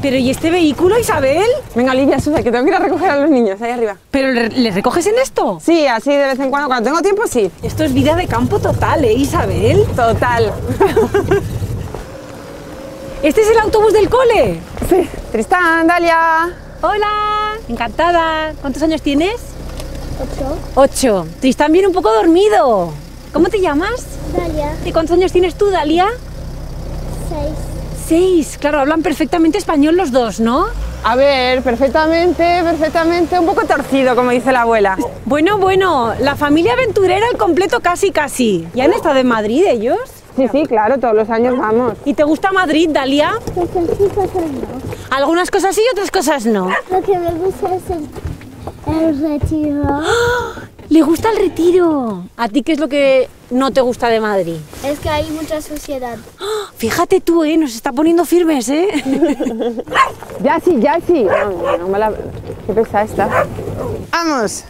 Speaker 3: Pero ¿y este vehículo, Isabel?
Speaker 16: Venga, Olivia, sube, que tengo que ir a recoger a los niños ahí arriba.
Speaker 3: ¿Pero le- les recoges en esto?
Speaker 16: Sí, así de vez en cuando, cuando tengo tiempo, sí.
Speaker 3: Esto es vida de campo total, ¿eh, Isabel?
Speaker 16: Total. <laughs>
Speaker 3: ¿Este es el autobús del cole?
Speaker 16: Sí. Tristán, Dalia.
Speaker 3: Hola, encantada. ¿Cuántos años tienes?
Speaker 17: Ocho.
Speaker 3: Ocho. Tristán viene un poco dormido. ¿Cómo te llamas?
Speaker 17: Dalia.
Speaker 3: ¿Y cuántos años tienes tú, Dalia?
Speaker 17: Seis.
Speaker 3: Seis. Claro, hablan perfectamente español los dos, ¿no?
Speaker 16: A ver, perfectamente, perfectamente, un poco torcido, como dice la abuela.
Speaker 3: Bueno, bueno, la familia aventurera al completo casi, casi. ¿Ya han estado en Madrid ellos?
Speaker 16: Sí, sí, claro, todos los años vamos.
Speaker 3: ¿Y te gusta Madrid, Dalia?
Speaker 17: Pues el sí, pues no.
Speaker 3: Algunas cosas sí y otras cosas no.
Speaker 17: Lo que me gusta es el, el retiro.
Speaker 3: Le gusta el retiro. ¿A ti qué es lo que no te gusta de Madrid?
Speaker 17: Es que hay mucha suciedad.
Speaker 3: Fíjate tú, ¿eh? Nos está poniendo firmes, ¿eh? <laughs>
Speaker 16: Ya sí, ya sí. No, no me la... Qué pesada está. Vamos.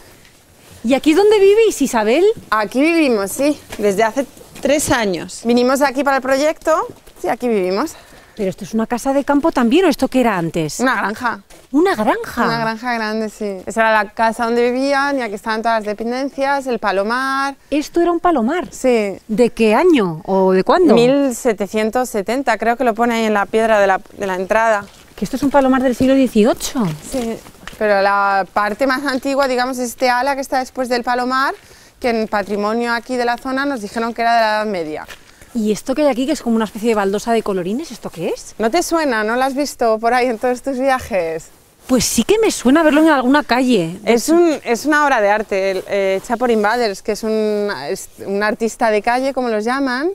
Speaker 3: ¿Y aquí es donde vivís, Isabel?
Speaker 16: Aquí vivimos, sí, desde hace tres años. Vinimos aquí para el proyecto, sí, aquí vivimos.
Speaker 3: Pero esto es una casa de campo también, ¿o esto qué era antes?
Speaker 16: Una granja.
Speaker 3: ¿Una granja?
Speaker 16: Una granja grande, sí. Esa era la casa donde vivían y aquí estaban todas las dependencias, el palomar.
Speaker 3: ¿Esto era un palomar?
Speaker 16: Sí.
Speaker 3: ¿De qué año o de cuándo?
Speaker 16: 1770, creo que lo pone ahí en la piedra de la, de la entrada.
Speaker 3: Que esto es un palomar del siglo XVIII.
Speaker 16: Sí, pero la parte más antigua, digamos, es este ala que está después del palomar, que en patrimonio aquí de la zona nos dijeron que era de la Edad Media.
Speaker 3: ¿Y esto que hay aquí, que es como una especie de baldosa de colorines, esto qué es?
Speaker 16: ¿No te suena? ¿No lo has visto por ahí en todos tus viajes?
Speaker 3: Pues sí que me suena verlo en alguna calle.
Speaker 16: Es, un, es una obra de arte eh, hecha por Invaders, que es un, es un artista de calle, como los llaman,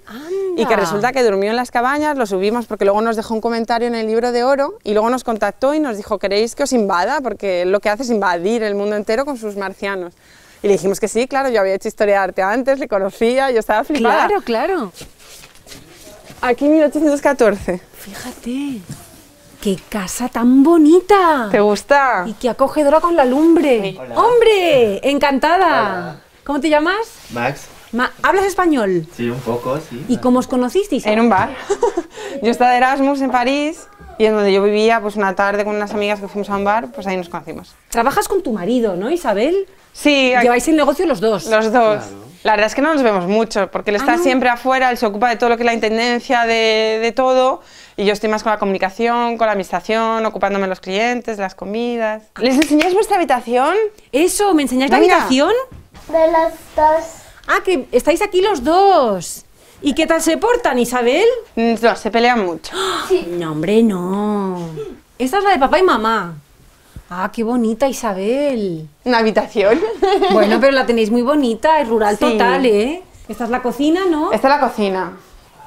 Speaker 16: y que resulta que durmió en las cabañas, lo subimos porque luego nos dejó un comentario en el libro de oro y luego nos contactó y nos dijo, ¿queréis que os invada? Porque lo que hace es invadir el mundo entero con sus marcianos. Y le dijimos que sí, claro, yo había hecho historia de arte antes, le conocía, yo estaba flipada.
Speaker 3: Claro, claro.
Speaker 16: Aquí 1814.
Speaker 3: Fíjate. ¡Qué casa tan bonita!
Speaker 16: ¿Te gusta?
Speaker 3: Y qué acogedora con la lumbre. ¡Hombre! ¡Encantada! ¿Cómo te llamas?
Speaker 18: Max,
Speaker 3: Ma- ¿Hablas español?
Speaker 18: sí, un poco, sí.
Speaker 3: ¿Y cómo os conocisteis?
Speaker 16: En un bar. yo estaba de Erasmus en París y en donde yo vivía, pues una tarde con unas amigas que fuimos a un bar, pues ahí nos conocimos.
Speaker 3: Trabajas con tu marido, ¿no, Isabel?
Speaker 16: Sí,
Speaker 3: Lleváis el negocio los dos.
Speaker 16: los dos. La verdad es que no nos vemos mucho, porque él
Speaker 3: Ah,
Speaker 16: está
Speaker 3: ¿no?
Speaker 16: siempre afuera, él se ocupa de todo lo que es la intendencia, de, de todo, y yo estoy más con la comunicación, con la administración, ocupándome de los clientes, de las comidas. ¿Les enseñáis vuestra habitación?
Speaker 3: Eso, ¿me enseñáis la habitación?
Speaker 17: De las dos.
Speaker 3: Ah, que estáis aquí los dos. ¿Y qué tal se portan, Isabel?
Speaker 16: Mm, No, se pelean mucho.
Speaker 3: No, hombre, no. Esta es la de papá y mamá. Ah, qué bonita, Isabel.
Speaker 16: ¿Una habitación? <laughs>
Speaker 3: Bueno, pero la tenéis muy bonita, es rural
Speaker 16: Sí.
Speaker 3: total, ¿eh? Esta es la cocina, ¿no?
Speaker 16: Esta es la cocina.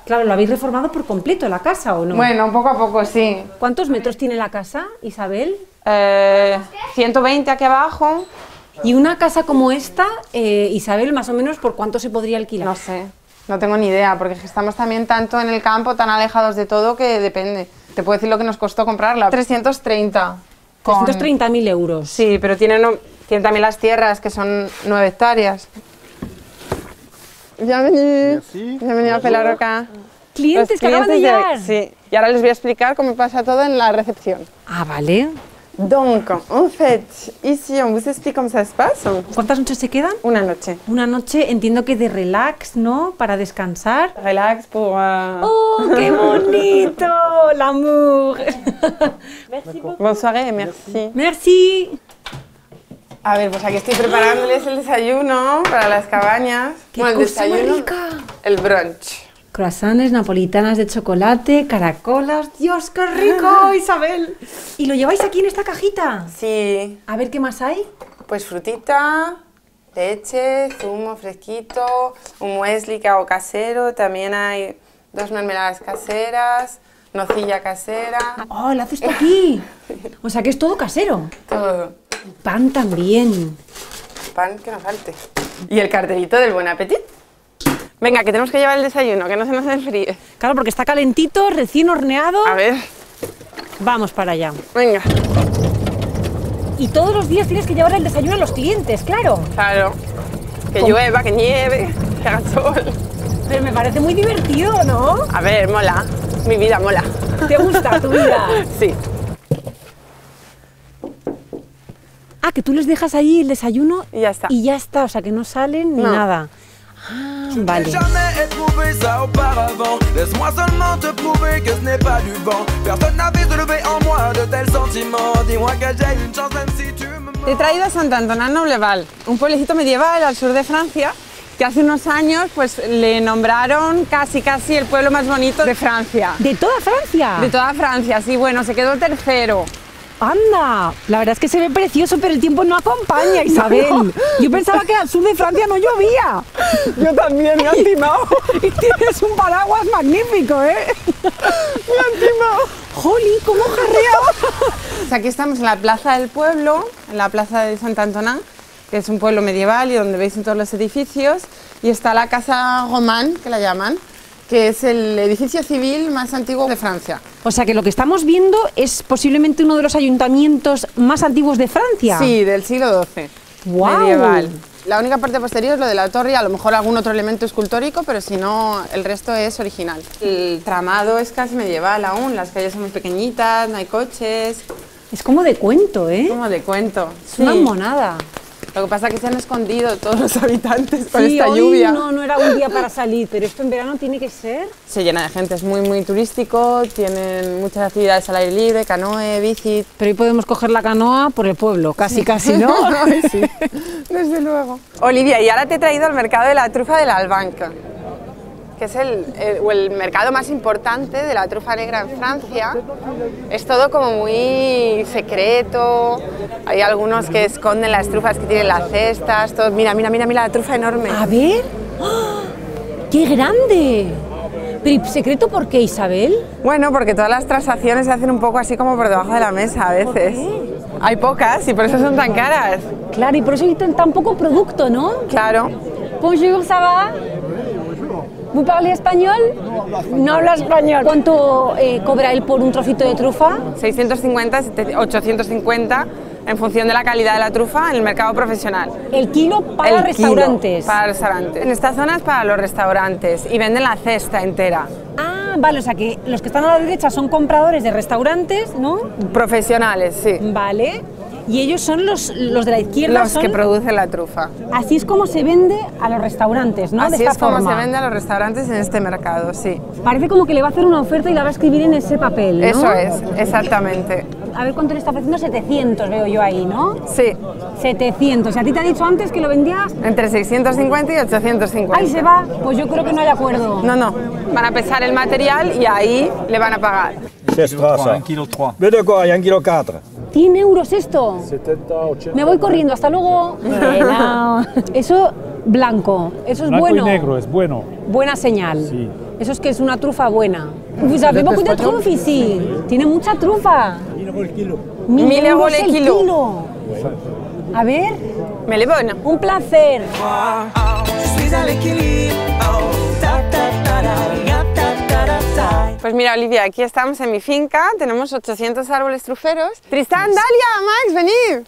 Speaker 3: Claro, ¿lo habéis reformado por completo la casa o no?
Speaker 16: Bueno, poco a poco, sí.
Speaker 3: ¿Cuántos metros tiene la casa, Isabel?
Speaker 16: Eh, 120 aquí abajo.
Speaker 3: Y una casa como esta, eh, Isabel, más o menos, ¿por cuánto se podría alquilar?
Speaker 16: No sé, no tengo ni idea, porque estamos también tanto en el campo, tan alejados de todo, que depende. Te puedo decir lo que nos costó comprarla. 330. Con-
Speaker 3: 330.000 euros.
Speaker 16: Sí, pero tiene, no- tiene también las tierras, que son 9 hectáreas. Bienvenue.
Speaker 14: Merci.
Speaker 16: Bienvenue a Pelarroca.
Speaker 3: Clientes
Speaker 16: Los
Speaker 3: que acaban de
Speaker 16: clientes
Speaker 3: llegar.
Speaker 16: Sí, y ahora les voy a explicar cómo pasa todo en la recepción.
Speaker 3: Ah, vale.
Speaker 16: Donc, en fait, ici, on vous explique cómo ça se passe.
Speaker 3: ¿Cuántas noches se quedan?
Speaker 16: Una noche.
Speaker 3: Una noche, entiendo que de relax, ¿no? Para descansar.
Speaker 16: Relax pour... euh,
Speaker 3: ¡Oh, qué <laughs> bonito! L'amour.
Speaker 16: Bonne soirée, merci.
Speaker 3: Merci.
Speaker 16: A ver, pues aquí estoy preparándoles el desayuno para las cabañas.
Speaker 3: ¡Qué
Speaker 16: bueno,
Speaker 3: cosa más
Speaker 16: desayuno,
Speaker 3: rica!
Speaker 16: el brunch.
Speaker 3: Croissants napolitanas de chocolate, caracolas. ¡Dios, qué rico, <laughs> Isabel! ¿Y lo lleváis aquí en esta cajita?
Speaker 16: Sí.
Speaker 3: A ver qué más hay.
Speaker 16: Pues frutita, leche, zumo fresquito, un muesli que hago casero, también hay dos mermeladas caseras, nocilla casera.
Speaker 3: ¡Oh, lo haces tú aquí! <laughs> O sea que es todo casero.
Speaker 16: Todo.
Speaker 3: Pan también.
Speaker 16: Pan que no falte. Y el cartelito del buen apetito. Venga, que tenemos que llevar el desayuno, que no se nos enfríe.
Speaker 3: Claro, porque está calentito, recién horneado.
Speaker 16: A ver.
Speaker 3: Vamos para allá.
Speaker 16: Venga.
Speaker 3: Y todos los días tienes que llevar el desayuno a los clientes, claro.
Speaker 16: Claro. Que llueva, que nieve, <laughs> que haga sol.
Speaker 3: Pero me parece muy divertido, ¿no?
Speaker 16: A ver, mola. Mi vida mola.
Speaker 3: ¿Te gusta tu vida? <laughs>
Speaker 16: Sí.
Speaker 3: Ah, que tú les dejas ahí el desayuno
Speaker 16: y ya está.
Speaker 3: Y ya está, o sea que no salen ni
Speaker 16: No.
Speaker 3: nada. Ah, vale.
Speaker 12: jamais éprouvé ça auparavant. Laisse-moi seulement te prouver que ce n'est pas du vent. Personne n'avait soulevé en moi de tels sentiments. Dis-moi que j'ai une chance même si tu me
Speaker 16: Te he traído a Sant Antonin Nobleval, un pueblecito medieval al sur de Francia que hace unos años pues le nombraron casi casi el pueblo más bonito de Francia.
Speaker 3: ¿De toda Francia?
Speaker 16: De toda Francia, sí, bueno, se quedó tercero.
Speaker 3: Anda, la verdad es que se ve precioso, pero el tiempo no acompaña, <laughs> Isabel.
Speaker 16: No.
Speaker 3: Yo pensaba que al sur de Francia no llovía.
Speaker 16: Yo también, me han <laughs> timado.
Speaker 3: y tienes un paraguas magnífico, ¿eh? <laughs>
Speaker 16: Me han timado.
Speaker 3: ¡Joli, cómo jarreado!
Speaker 16: Pues aquí estamos en la plaza del pueblo, en la plaza de Sant Antonin, que es un pueblo medieval y donde veis en todos los edificios, y está la casa Román, que la llaman, que es el edificio civil más antiguo de Francia.
Speaker 3: O sea que lo que estamos viendo es posiblemente uno de los ayuntamientos más antiguos de Francia.
Speaker 16: Sí, del siglo XII.
Speaker 3: ¡Guau!
Speaker 16: Medieval. La única parte posterior es lo de la torre a lo mejor algún otro elemento escultórico, pero si no, el resto es original. El tramado es casi medieval aún, las calles son muy pequeñitas, no hay coches.
Speaker 3: Es como de cuento, ¿eh?
Speaker 16: Como de cuento.
Speaker 3: Es una monada.
Speaker 16: Lo que pasa es que se han escondido todos los habitantes con
Speaker 3: Sí,
Speaker 16: esta
Speaker 3: hoy
Speaker 16: lluvia.
Speaker 3: No, no era un día para salir, pero esto en verano tiene que ser.
Speaker 16: Se llena de gente, es muy, muy turístico, tienen muchas actividades al aire libre, canoe, bici.
Speaker 3: Pero hoy podemos coger la canoa por el pueblo, casi, casi, ¿no? <laughs> <laughs>
Speaker 16: sí, desde luego. Olivia, y ahora te he traído al mercado de la trufa de la Albanca, que es el, el- o el mercado más importante de la trufa negra en Francia. Es todo como muy secreto, hay algunos que esconden las trufas que tienen las cestas, todo. Mira, mira, mira, mira la trufa enorme.
Speaker 3: A ver. ¡Ah! ¡Qué grande! Pero ¿y secreto por qué, Isabel?
Speaker 16: Bueno, porque todas las transacciones se hacen un poco así como por debajo de la mesa a veces. Hay pocas y por eso son tan caras.
Speaker 3: Claro, y por eso hay tan, tan poco producto, ¿no?
Speaker 16: Claro.
Speaker 3: Bonjour, ¿ça va? ¿Vous parlez español? No habla español. ¿Cuánto eh, cobra él por un trocito de trufa?
Speaker 16: 650, 850 en función de la calidad de la trufa en el mercado profesional.
Speaker 3: El kilo para
Speaker 16: El
Speaker 3: restaurantes.
Speaker 16: kilo para restaurantes. En esta zona es para los restaurantes y venden la cesta entera.
Speaker 3: Ah, vale, o sea que los que están a la derecha son compradores de restaurantes, ¿no?
Speaker 16: Profesionales, sí.
Speaker 3: Vale. Y ellos son los, los de la izquierda.
Speaker 16: Los
Speaker 3: son-
Speaker 16: que producen la trufa.
Speaker 3: Así es como se vende a los restaurantes, ¿no? de
Speaker 16: Así
Speaker 3: esta
Speaker 16: es como
Speaker 3: forma.
Speaker 16: se vende a los restaurantes en este mercado, sí.
Speaker 3: Parece como que le va a hacer una oferta y la va a escribir en ese papel, ¿no?
Speaker 16: Eso es, exactamente.
Speaker 3: A ver cuánto le está ofreciendo, 700 veo yo ahí, ¿no?
Speaker 16: Sí.
Speaker 3: 700. ¿Y a ti te ha dicho antes que lo vendías?
Speaker 16: Entre 650 y 850.
Speaker 3: Ahí se va. Pues yo creo que no hay acuerdo.
Speaker 16: No, no. Van a pesar el material y ahí le van a pagar.
Speaker 10: C'est ça. 1 kg 3. Mais de quoi 1 kg 4.
Speaker 3: 100 euros esto.
Speaker 14: 70, 80.
Speaker 3: Me voy corriendo, hasta luego. <laughs> Eso blanco, eso es
Speaker 14: Blanco
Speaker 3: bueno.
Speaker 14: y negro, es bueno.
Speaker 3: Buena señal.
Speaker 14: Sí.
Speaker 3: Eso es que es una trufa buena. Avez beaucoup de trufa ici. Tiene mucha trufa. Mil,
Speaker 16: Mil euros el
Speaker 3: el
Speaker 16: kilo.
Speaker 3: kilo. A ver.
Speaker 16: Me le.
Speaker 3: Un placer.
Speaker 16: Pues mira, Olivia, aquí estamos en mi finca, tenemos 800 árboles truferos. Tristán, Dalia, Max, venid.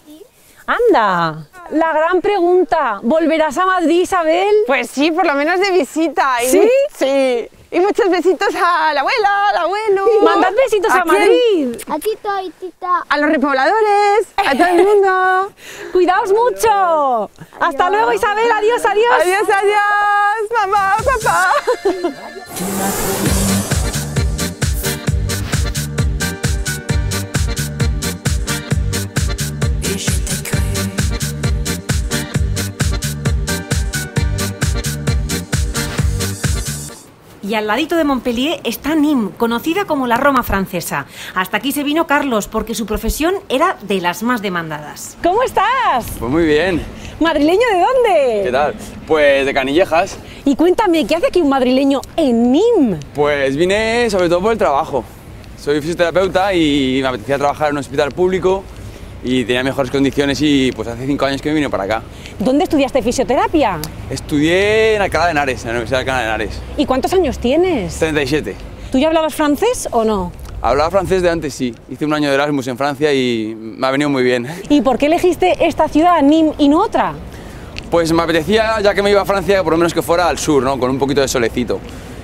Speaker 3: Anda, la gran pregunta. ¿Volverás a Madrid, Isabel?
Speaker 16: Pues sí, por lo menos de visita. Y-
Speaker 3: ¿Sí?
Speaker 16: Sí. Y muchos besitos a la abuela, al abuelo.
Speaker 3: Mandad besitos a,
Speaker 16: quién?
Speaker 3: Madrid.
Speaker 17: Aquí estoy, tita.
Speaker 16: A los repobladores, a todo el mundo. <laughs>
Speaker 3: Cuidaos mucho. Hasta luego, Isabel. Adiós, adiós.
Speaker 16: Adiós, adiós, mamá, papá. <laughs>
Speaker 18: Y al ladito de Montpellier está Nîmes, conocida como la Roma francesa. Hasta aquí se vino Carlos porque su profesión era de las más demandadas.
Speaker 3: ¿Cómo estás?
Speaker 4: Pues muy bien.
Speaker 3: ¿Madrileño de dónde?
Speaker 4: ¿Qué tal? Pues de Canillejas.
Speaker 3: Y cuéntame, ¿qué hace aquí un madrileño en Nîmes?
Speaker 4: Pues vine sobre todo por el trabajo. Soy fisioterapeuta y me apetecía trabajar en un hospital público y tenía mejores condiciones y pues hace cinco años que me vine para acá.
Speaker 3: ¿Dónde estudiaste fisioterapia?
Speaker 4: Estudié en Alcalá de Henares, en la Universidad de Alcalá de Henares.
Speaker 3: ¿Y cuántos años tienes?
Speaker 4: 37.
Speaker 3: ¿Tú ya hablabas francés o no?
Speaker 4: Hablaba francés de antes, sí. Hice un año de Erasmus en Francia y me ha venido muy bien.
Speaker 3: ¿Y por qué elegiste esta ciudad, Nîmes, y no otra?
Speaker 4: Pues me apetecía, ya que me iba a Francia, por lo menos que fuera al sur, ¿no? Con un poquito de solecito.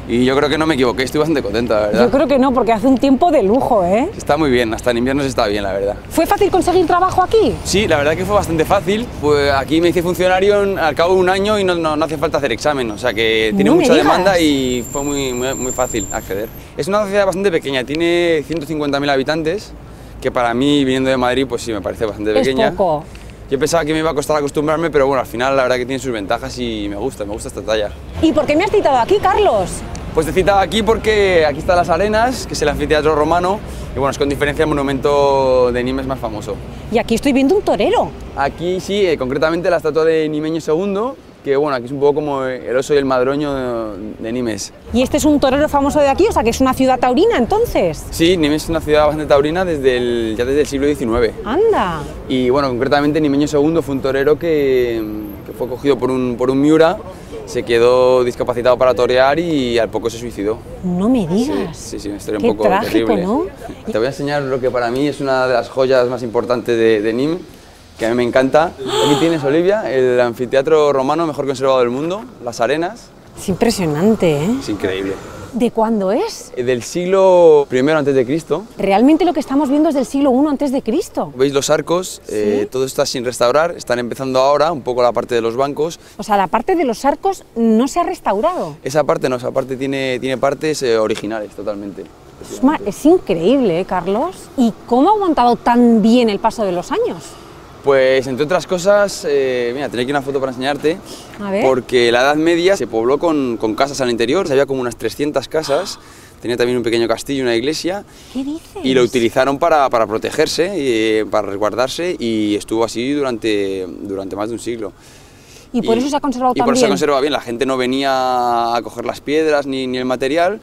Speaker 4: Y yo creo que no me equivoqué, estoy bastante contenta, la verdad.
Speaker 3: Yo creo que no, porque hace un tiempo de lujo, ¿eh?
Speaker 4: Está muy bien, hasta en invierno se está bien, la verdad.
Speaker 3: ¿Fue fácil conseguir trabajo aquí?
Speaker 4: Sí, la verdad que fue bastante fácil. Pues aquí me hice funcionario en- al cabo de un año y no, no, no hace falta hacer examen, o sea que tiene
Speaker 3: No
Speaker 4: mucha demanda y fue muy, muy, muy fácil acceder. Es una ciudad bastante pequeña, tiene 150.000 habitantes, que para mí, viniendo de Madrid, pues sí, me parece bastante
Speaker 3: Es
Speaker 4: pequeña.
Speaker 3: poco.
Speaker 4: Yo pensaba que me iba a costar acostumbrarme, pero bueno, al final la verdad que tiene sus ventajas y me gusta, me gusta esta talla.
Speaker 3: ¿Y por qué me has citado aquí, Carlos?
Speaker 4: Pues te citaba aquí porque aquí están las arenas, que es el anfiteatro romano, y bueno, es con diferencia el monumento de Nimes más famoso.
Speaker 3: Y aquí estoy viendo un torero.
Speaker 4: Aquí sí, eh, concretamente la estatua de Nimeño II, que bueno, aquí es un poco como el oso y el madroño de, de Nimes.
Speaker 3: Y este es un torero famoso de aquí, o sea que es una ciudad taurina entonces.
Speaker 4: Sí, Nimes es una ciudad bastante taurina desde el, ya desde el siglo XIX.
Speaker 3: Anda.
Speaker 4: Y bueno, concretamente Nimeño II fue un torero que, que fue cogido por un, por un miura, se quedó discapacitado para torear y al poco se suicidó.
Speaker 3: No me digas.
Speaker 4: Sí, sí, una historia
Speaker 3: Qué
Speaker 4: un poco
Speaker 3: trágico,
Speaker 4: terrible.
Speaker 3: ¿no?
Speaker 4: Te voy a enseñar lo que para mí es una de las joyas más importantes de, de Nîmes, que a mí me encanta. Aquí tienes, Olivia, el anfiteatro romano mejor conservado del mundo, las arenas.
Speaker 3: Es impresionante, ¿eh?
Speaker 4: Es increíble.
Speaker 3: ¿De cuándo es?
Speaker 4: Eh, Del siglo I antes de Cristo.
Speaker 3: Realmente lo que estamos viendo es del siglo I antes de Cristo.
Speaker 4: ¿Veis los arcos? Eh, todo está sin restaurar, están empezando ahora, un poco la parte de los bancos.
Speaker 3: O sea, la parte de los arcos no se ha restaurado.
Speaker 4: Esa parte no, esa parte tiene, tiene partes eh, originales totalmente.
Speaker 3: Es, es increíble, ¿eh, Carlos? ¿Y cómo ha aguantado tan bien el paso de los años?
Speaker 4: Pues entre otras cosas, eh, mira, tenía aquí una foto para enseñarte,
Speaker 3: A ver.
Speaker 4: porque la Edad Media se pobló con, con casas al interior, había como unas 300 casas, tenía también un pequeño castillo, una iglesia,
Speaker 3: ¿Qué dices?
Speaker 4: y lo utilizaron para, para protegerse, eh, para resguardarse, y estuvo así durante, durante más de un siglo.
Speaker 3: Y por eso se ha conservado
Speaker 4: y
Speaker 3: tan
Speaker 4: por eso se
Speaker 3: bien.
Speaker 4: conserva bien, la gente no venía a coger las piedras ni, ni el material,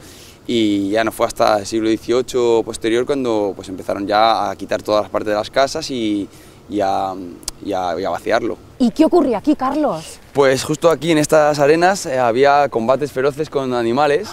Speaker 4: y ya no fue hasta el siglo XVIII posterior cuando pues, empezaron ya a quitar todas las partes de las casas y, y a, y a- y a vaciarlo.
Speaker 3: ¿Y qué ocurre aquí, Carlos?
Speaker 4: Pues justo aquí en estas arenas eh, había combates feroces con animales,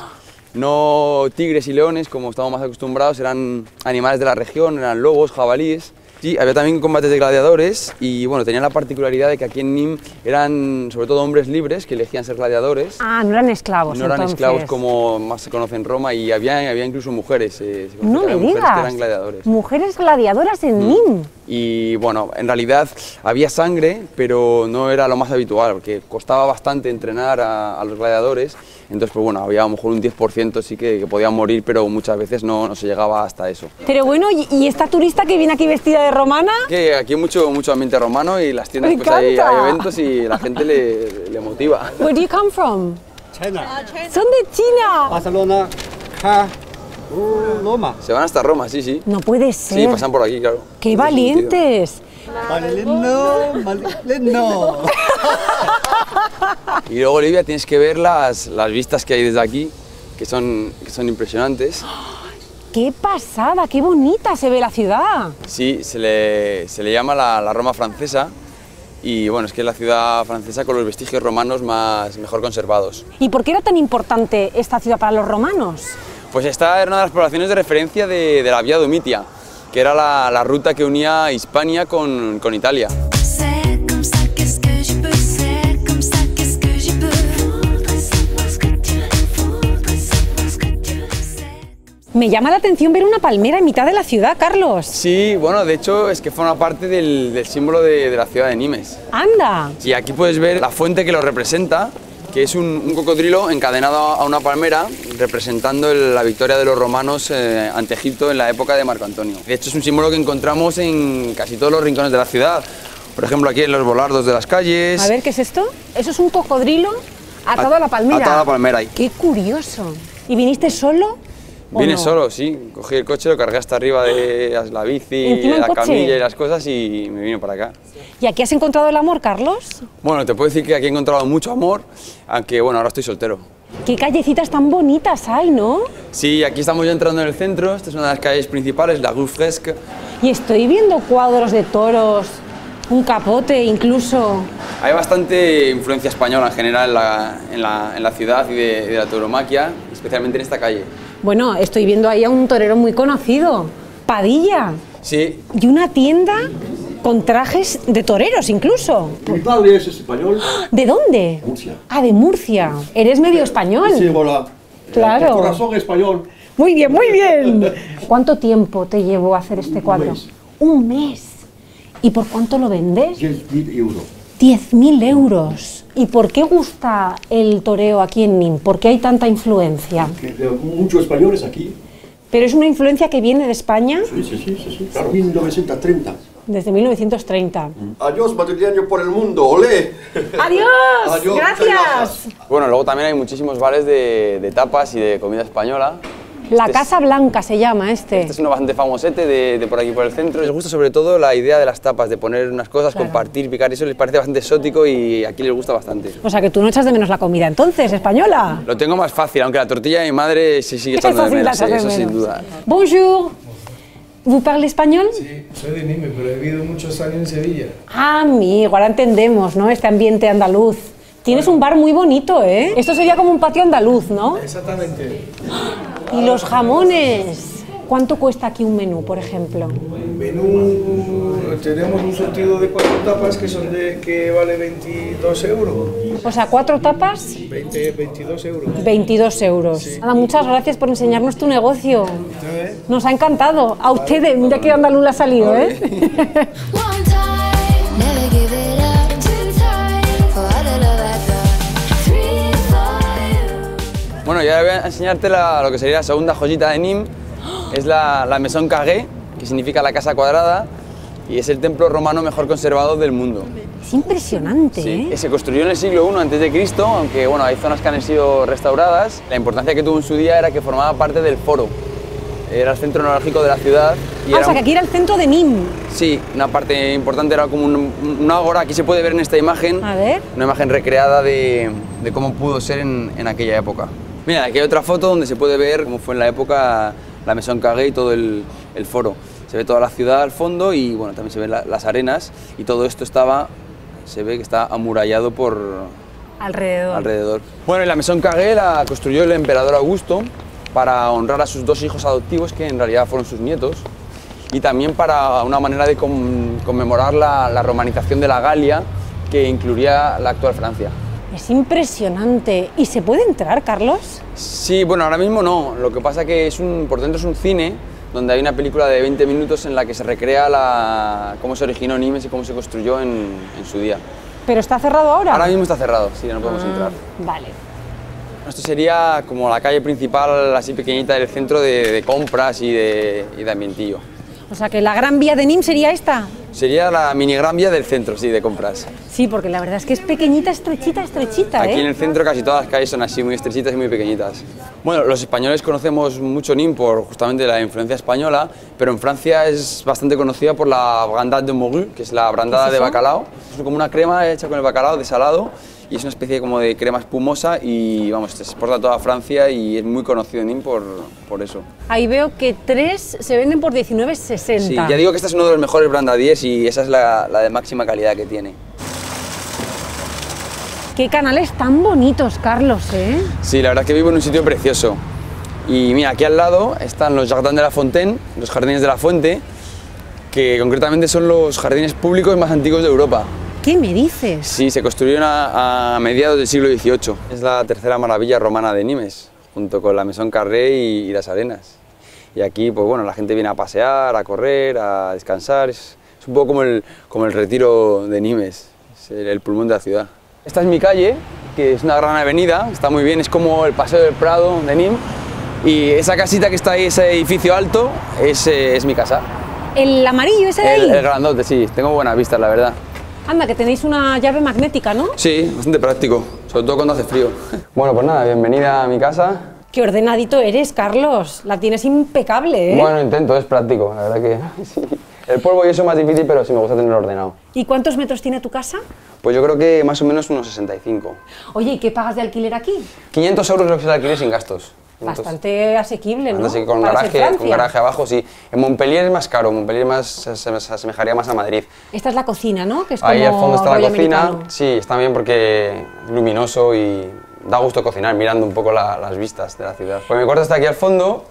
Speaker 4: no tigres y leones como estamos más acostumbrados, eran animales de la región, eran lobos, jabalíes. Sí, había también combates de gladiadores y bueno, tenían la particularidad de que aquí en Nim eran sobre todo hombres libres que elegían ser gladiadores.
Speaker 3: Ah, no eran esclavos.
Speaker 4: No eran
Speaker 3: entonces.
Speaker 4: esclavos como más se conoce en Roma y había, había incluso mujeres, eh, se
Speaker 3: No
Speaker 4: que
Speaker 3: me
Speaker 4: mujeres que
Speaker 3: digas.
Speaker 4: eran gladiadores.
Speaker 3: Mujeres gladiadoras en Nim.
Speaker 4: Y bueno, en realidad había sangre, pero no era lo más habitual, porque costaba bastante entrenar a, a los gladiadores. Entonces, pues bueno, había a lo mejor un 10% sí que, que podían morir, pero muchas veces no, no se llegaba hasta eso.
Speaker 3: Pero bueno, ¿y, y esta turista que viene aquí vestida de romana?
Speaker 4: Que aquí hay mucho, mucho ambiente romano y las tiendas
Speaker 3: Me
Speaker 4: pues hay, hay eventos y la gente le, le motiva.
Speaker 3: Where do you come from?
Speaker 14: China.
Speaker 3: Son de China.
Speaker 14: Barcelona, Ja, uh, Roma.
Speaker 4: Se van hasta Roma, sí, sí.
Speaker 3: No puede ser.
Speaker 4: Sí, pasan por aquí, claro.
Speaker 3: ¡Qué
Speaker 4: No
Speaker 3: valientes!
Speaker 14: Malino, malino.
Speaker 4: Y luego, Olivia, tienes que ver las, las vistas que hay desde aquí, que son, que son impresionantes.
Speaker 3: ¡Qué pasada! ¡Qué bonita se ve la ciudad!
Speaker 4: Sí, se le, se le llama la, la Roma francesa y bueno, es que es la ciudad francesa con los vestigios romanos más mejor conservados.
Speaker 3: ¿Y por qué era tan importante esta ciudad para los romanos?
Speaker 4: Pues esta era una de las poblaciones de referencia de, de la Vía Domitia, que era la, la ruta que unía Hispania con, con Italia.
Speaker 3: Me llama la atención ver una palmera en mitad de la ciudad, Carlos.
Speaker 4: Sí, bueno, de hecho es que forma parte del, del símbolo de, de la ciudad de Nimes.
Speaker 3: Anda.
Speaker 4: Y aquí puedes ver la fuente que lo representa, que es un, un cocodrilo encadenado a una palmera, representando el- la victoria de los romanos eh, ante Egipto en la época de Marco Antonio. De hecho, es un símbolo que encontramos en casi todos los rincones de la ciudad. Por ejemplo, aquí en los volardos de las calles.
Speaker 3: A ver, ¿qué es esto? Eso es un cocodrilo atado
Speaker 4: At-
Speaker 3: a la palmera.
Speaker 4: atado a la palmera.
Speaker 3: Qué curioso. ¿Y viniste solo?
Speaker 4: Vine
Speaker 3: no?
Speaker 4: solo, sí. Cogí el coche, lo cargué hasta arriba de la bici,
Speaker 3: ¿Encima en
Speaker 4: la
Speaker 3: coche?
Speaker 4: camilla y las cosas y me vine para acá.
Speaker 3: ¿Y aquí has encontrado el amor, Carlos?
Speaker 4: Bueno, te puedo decir que aquí he encontrado mucho amor, aunque bueno, ahora estoy soltero.
Speaker 3: Qué callecitas tan bonitas hay, ¿no?
Speaker 4: Sí, aquí estamos ya entrando en el centro, esta es una de las calles principales, la Rue Fresque.
Speaker 3: Y estoy viendo cuadros de toros, un capote incluso.
Speaker 4: Hay bastante influencia española en general en la, en la- en la ciudad y de, de la tauromaquia, especialmente en esta calle.
Speaker 3: Bueno, estoy viendo ahí a un torero muy conocido, Padilla.
Speaker 4: Sí,
Speaker 3: Y una tienda con trajes de toreros incluso.
Speaker 19: Mi padre es español.
Speaker 3: ¿De dónde?
Speaker 19: Murcia.
Speaker 3: Ah, de Murcia. Eres medio español.
Speaker 19: Sí, voilà.
Speaker 3: Claro.
Speaker 19: Por corazón español.
Speaker 3: Muy bien, muy bien. ¿Cuánto tiempo te llevó a hacer este cuadro?
Speaker 19: mes.
Speaker 3: Un mes. ¿Y por cuánto lo vendes?
Speaker 19: 10.000 euros.
Speaker 3: 10.000 euros. ¿Y por qué gusta el toreo aquí en NIM? ¿Por qué hay tanta influencia?
Speaker 19: Muchos españoles aquí.
Speaker 3: ¿Pero es una influencia que viene de España
Speaker 19: Sí, sí, sí, sí. sí. Claro, 1930.
Speaker 3: desde 1930?
Speaker 19: Adiós, madrileño por el mundo. ¡Olé! <laughs>
Speaker 3: ¡Adiós!
Speaker 19: Adiós,
Speaker 3: ¡Gracias!
Speaker 4: bueno, luego también hay muchísimos bares de, de tapas y de comida española.
Speaker 3: La
Speaker 4: Este es-
Speaker 3: Casa Blanca se llama este.
Speaker 4: Este es uno bastante famosete de, de por aquí por el centro. Les gusta sobre todo la idea de las tapas, de poner unas cosas,
Speaker 3: Claro.
Speaker 4: compartir, picar, eso les parece bastante exótico y aquí les gusta bastante.
Speaker 3: O sea que tú no echas de menos la comida entonces, española.
Speaker 4: Lo tengo más fácil, aunque la tortilla de mi madre sí sigue echando de
Speaker 3: sí,
Speaker 4: menos, sí,
Speaker 3: echas de
Speaker 4: eso sin
Speaker 3: menos.
Speaker 4: duda.
Speaker 3: Bonjour. ¿Vous parlez español?
Speaker 20: Soy de Nime, pero he vivido muchos años en Sevilla.
Speaker 3: Ah, amigo, ahora entendemos, ¿no? Este ambiente andaluz. Tienes un bar muy bonito, ¿eh? Esto sería como un patio andaluz, ¿no?
Speaker 20: Exactamente. <gasps>
Speaker 3: Y los jamones. ¿Cuánto cuesta aquí un menú, por ejemplo?
Speaker 20: Menú, tenemos un surtido de cuatro tapas que son de que vale 22 euros.
Speaker 3: O sea, cuatro tapas,
Speaker 20: 20, 22 euros.
Speaker 3: 22 euros. Nada, muchas gracias por enseñarnos tu negocio. Nos ha encantado. A ustedes, mira qué andaluz ha salido, ¿eh? <laughs>
Speaker 4: Bueno, ya voy a enseñarte la- lo que sería la segunda joyita de Nîmes. Es la, la Maison Carrée, que significa la casa cuadrada, y es el templo romano mejor conservado del mundo.
Speaker 3: Es impresionante,
Speaker 4: Sí,
Speaker 3: ¿eh?
Speaker 4: se construyó en el siglo I Cristo, aunque bueno, hay zonas que han sido restauradas. La importancia que tuvo en su día era que formaba parte del foro. Era el centro neurálgico de la ciudad. Y
Speaker 3: Ah,
Speaker 4: era
Speaker 3: o sea, que aquí era el centro de Nim.
Speaker 4: Sí, una parte importante era como un, un ágora. Aquí se puede ver en esta imagen.
Speaker 3: A ver.
Speaker 4: Una imagen recreada de, de cómo pudo ser en, en aquella época. Mira, aquí hay otra foto donde se puede ver cómo fue en la época la Maison Carrée y todo el, el foro. Se ve toda la ciudad al fondo y bueno, también se ven la- las arenas y todo esto estaba, se ve que está amurallado por
Speaker 3: Alrededor.
Speaker 4: alrededor. Bueno, y la Maison Carrée la construyó el emperador Augusto para honrar a sus dos hijos adoptivos, que en realidad fueron sus nietos, y también para una manera de con- conmemorar la, la romanización de la Galia, que incluiría la actual Francia.
Speaker 3: Es impresionante. ¿Y se puede entrar, Carlos?
Speaker 4: Sí, bueno, ahora mismo no. Lo que pasa que es un, por dentro es un cine donde hay una película de 20 minutos en la que se recrea la, cómo se originó Nimes y cómo se construyó en, en su día.
Speaker 3: ¿Pero está cerrado ahora?
Speaker 4: Ahora mismo está cerrado, sí, no podemos
Speaker 3: Ah,
Speaker 4: entrar.
Speaker 3: Vale.
Speaker 4: Esto sería como la calle principal, así pequeñita del centro de, de compras y de, y de ambientillo.
Speaker 3: O sea, que la gran vía de Nim sería esta.
Speaker 4: Sería la mini gran vía del centro, sí, de compras.
Speaker 3: Sí, porque la verdad es que es pequeñita, estrechita, estrechita,
Speaker 4: Aquí
Speaker 3: ¿eh?
Speaker 4: en el centro casi todas las calles son así, muy estrechitas y muy pequeñitas. Bueno, los españoles conocemos mucho Nîmes por justamente la influencia española, pero en Francia es bastante conocida por la brandade de morue, que es la brandada
Speaker 3: ¿Qué es
Speaker 4: de bacalao. Es como una crema hecha con el bacalao desalado y es una especie como de crema espumosa y vamos, se exporta a toda Francia y es muy conocido Nîmes por, por eso.
Speaker 3: Ahí veo que tres se venden por 19,60.
Speaker 4: Sí, ya digo que este es uno de los mejores brandadiers y esa es la, la de máxima calidad que tiene.
Speaker 3: Qué canales tan bonitos, Carlos, ¿eh?
Speaker 4: Sí, la verdad es que vivo en un sitio precioso. Y mira, aquí al lado están los Jardins de la Fontaine, los jardines de la fuente, que concretamente son los jardines públicos más antiguos de Europa.
Speaker 3: ¿Qué me dices?
Speaker 4: Sí, se construyeron a, a mediados del siglo XVIII. Es la tercera maravilla romana de Nimes, junto con la Maison Carrée y, y las arenas. y aquí pues bueno, la gente viene a pasear, a correr, a descansar, es, es un poco como el, como el retiro de Nimes, es el, el pulmón de la ciudad. Esta es mi calle, que es una gran avenida, está muy bien, es como el Paseo del Prado de Nîmes y esa casita que está ahí, ese edificio alto, es, eh, es mi casa.
Speaker 3: El amarillo ese de ahí.
Speaker 4: El, el grandote, sí, tengo buenas vistas, la verdad.
Speaker 3: Anda, que tenéis una llave magnética, ¿no?
Speaker 4: Sí, bastante práctico, sobre todo cuando hace frío. <laughs> Bueno, pues nada, bienvenida a mi casa.
Speaker 3: Qué ordenadito eres, Carlos. La tienes impecable, ¿eh?
Speaker 4: Bueno, intento, es práctico, la verdad que <laughs> sí. El polvo y eso es más difícil, pero sí me gusta tenerlo ordenado.
Speaker 3: ¿Y cuántos metros tiene tu casa?
Speaker 4: Pues yo creo que más o menos unos 65.
Speaker 3: Oye, ¿y qué pagas de alquiler aquí?
Speaker 4: 500 euros lo que es el alquiler sin gastos.
Speaker 3: Bastante asequible, ¿no?
Speaker 4: Así con garaje, con garaje abajo, sí. En Montpellier es más caro, Montpellier más, se, se- se asemejaría más a Madrid.
Speaker 3: Esta es la cocina, ¿no? Que es
Speaker 4: Ahí al
Speaker 3: como
Speaker 4: fondo está la cocina,
Speaker 3: americano.
Speaker 4: sí, está bien porque es luminoso y da gusto cocinar mirando un poco la- las vistas de la ciudad. Pues mi cuarto está aquí al fondo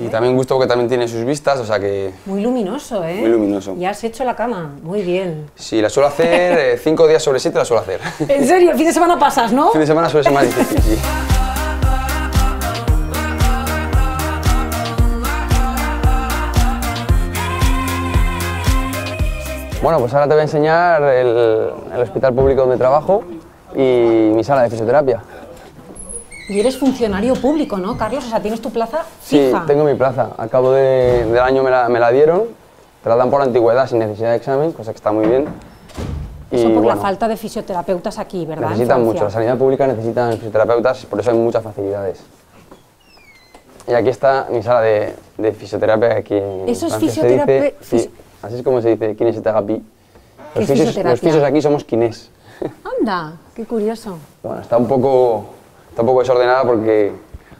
Speaker 4: y también gusto porque también tiene sus vistas, o sea que
Speaker 3: Muy luminoso, ¿eh?
Speaker 4: Muy luminoso.
Speaker 3: Ya has hecho la cama. Muy bien.
Speaker 4: si la suelo hacer, eh, <laughs> cinco días sobre siete la suelo hacer.
Speaker 3: En serio, el fin de semana pasas, ¿no?
Speaker 4: fin de semana suele ser más <laughs> difícil, sí. Bueno, pues ahora te voy a enseñar el, el hospital público donde trabajo y mi sala de fisioterapia.
Speaker 3: Y eres funcionario público, ¿no, Carlos? O sea, tienes tu plaza
Speaker 4: Sí,
Speaker 3: fija.
Speaker 4: tengo mi plaza. Al cabo de- del año me la, me la dieron. Te la dan por antigüedad sin necesidad de examen, cosa que está muy bien. Y
Speaker 3: Eso por la
Speaker 4: bueno,
Speaker 3: falta de fisioterapeutas aquí, ¿verdad?
Speaker 4: Necesitan mucho. La sanidad pública necesita fisioterapeutas, por eso hay muchas facilidades. Y aquí está mi sala de, de fisioterapia. Aquí en
Speaker 3: Eso es
Speaker 4: Francia dice- sí, así es como se dice, kinesioterapia.
Speaker 3: ¿Qué
Speaker 4: Los fisios, los fisios aquí somos kinés.
Speaker 3: Anda, qué curioso.
Speaker 4: Bueno, está un poco, está un poco desordenada porque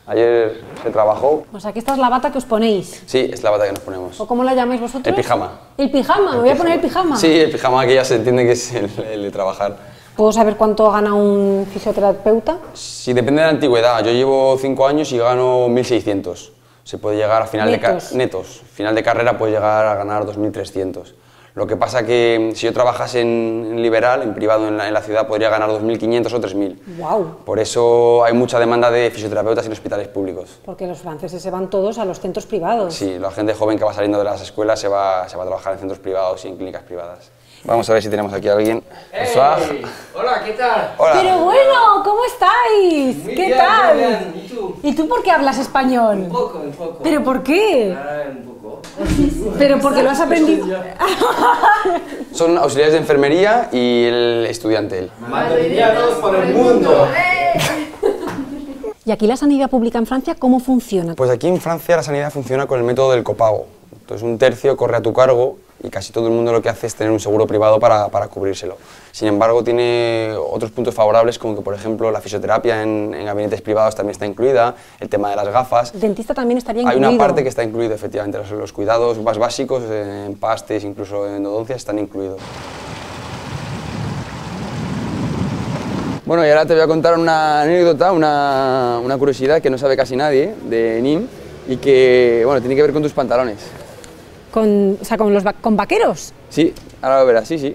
Speaker 4: ayer se trabajó.
Speaker 3: O sea, que esta es la bata que os ponéis.
Speaker 4: Sí, es la bata que nos ponemos.
Speaker 3: ¿O cómo la llamáis vosotros?
Speaker 4: El pijama.
Speaker 3: El pijama, me voy a poner el pijama.
Speaker 4: Sí, el pijama que ya se entiende que es el, el de trabajar.
Speaker 3: ¿Puedo saber cuánto gana un fisioterapeuta?
Speaker 4: Sí, depende de la antigüedad. Yo llevo cinco años y gano 1.600. Se puede llegar a final
Speaker 3: Netos.
Speaker 4: de netos. Final de carrera puedes llegar a ganar 2.300. Lo que pasa que si yo trabajase en, en liberal, en privado en la, en la ciudad, podría ganar 2.500 o 3.000.
Speaker 3: ¡Wow!
Speaker 4: Por eso hay mucha demanda de fisioterapeutas en hospitales públicos.
Speaker 3: Porque los franceses se van todos a los centros privados.
Speaker 4: Sí, la gente joven que va saliendo de las escuelas se va, se va a trabajar en centros privados y en clínicas privadas. Vamos a ver si tenemos aquí a alguien. Bonsoir.
Speaker 11: Hola, ¿qué tal?
Speaker 4: Hola.
Speaker 3: Pero bueno, ¿cómo estáis?
Speaker 11: Muy
Speaker 3: ¿Qué
Speaker 11: bien,
Speaker 3: tal?
Speaker 11: bien. ¿Y tú?
Speaker 3: ¿Y tú por qué hablas español?
Speaker 11: Un poco, un poco.
Speaker 3: ¿Pero por qué?
Speaker 11: Ah, un poco.
Speaker 3: Pero porque lo has aprendido. <laughs>
Speaker 4: Son auxiliares de enfermería y el estudiante él.
Speaker 11: Madrileños por el mundo.
Speaker 3: ¿Y aquí la sanidad pública en Francia cómo funciona?
Speaker 4: Pues aquí en Francia la sanidad funciona con el método del copago. Entonces un tercio corre a tu cargo y casi todo el mundo lo que hace es tener un seguro privado para, para cubrírselo. Sin embargo, tiene otros puntos favorables como que, por ejemplo, la fisioterapia en, en gabinetes privados también está incluida, el tema de las gafas.
Speaker 3: El dentista también estaría
Speaker 4: Hay
Speaker 3: incluido.
Speaker 4: una parte que está incluida, efectivamente, los, los cuidados más básicos, eh, empastes, incluso endodoncias, están incluidos. Bueno, y ahora te voy a contar una anécdota, una, una curiosidad que no sabe casi nadie de NIM y que, bueno, tiene que ver con tus pantalones.
Speaker 3: Con, o sea, con los va- con vaqueros.
Speaker 4: Sí, ahora lo verás, sí, sí.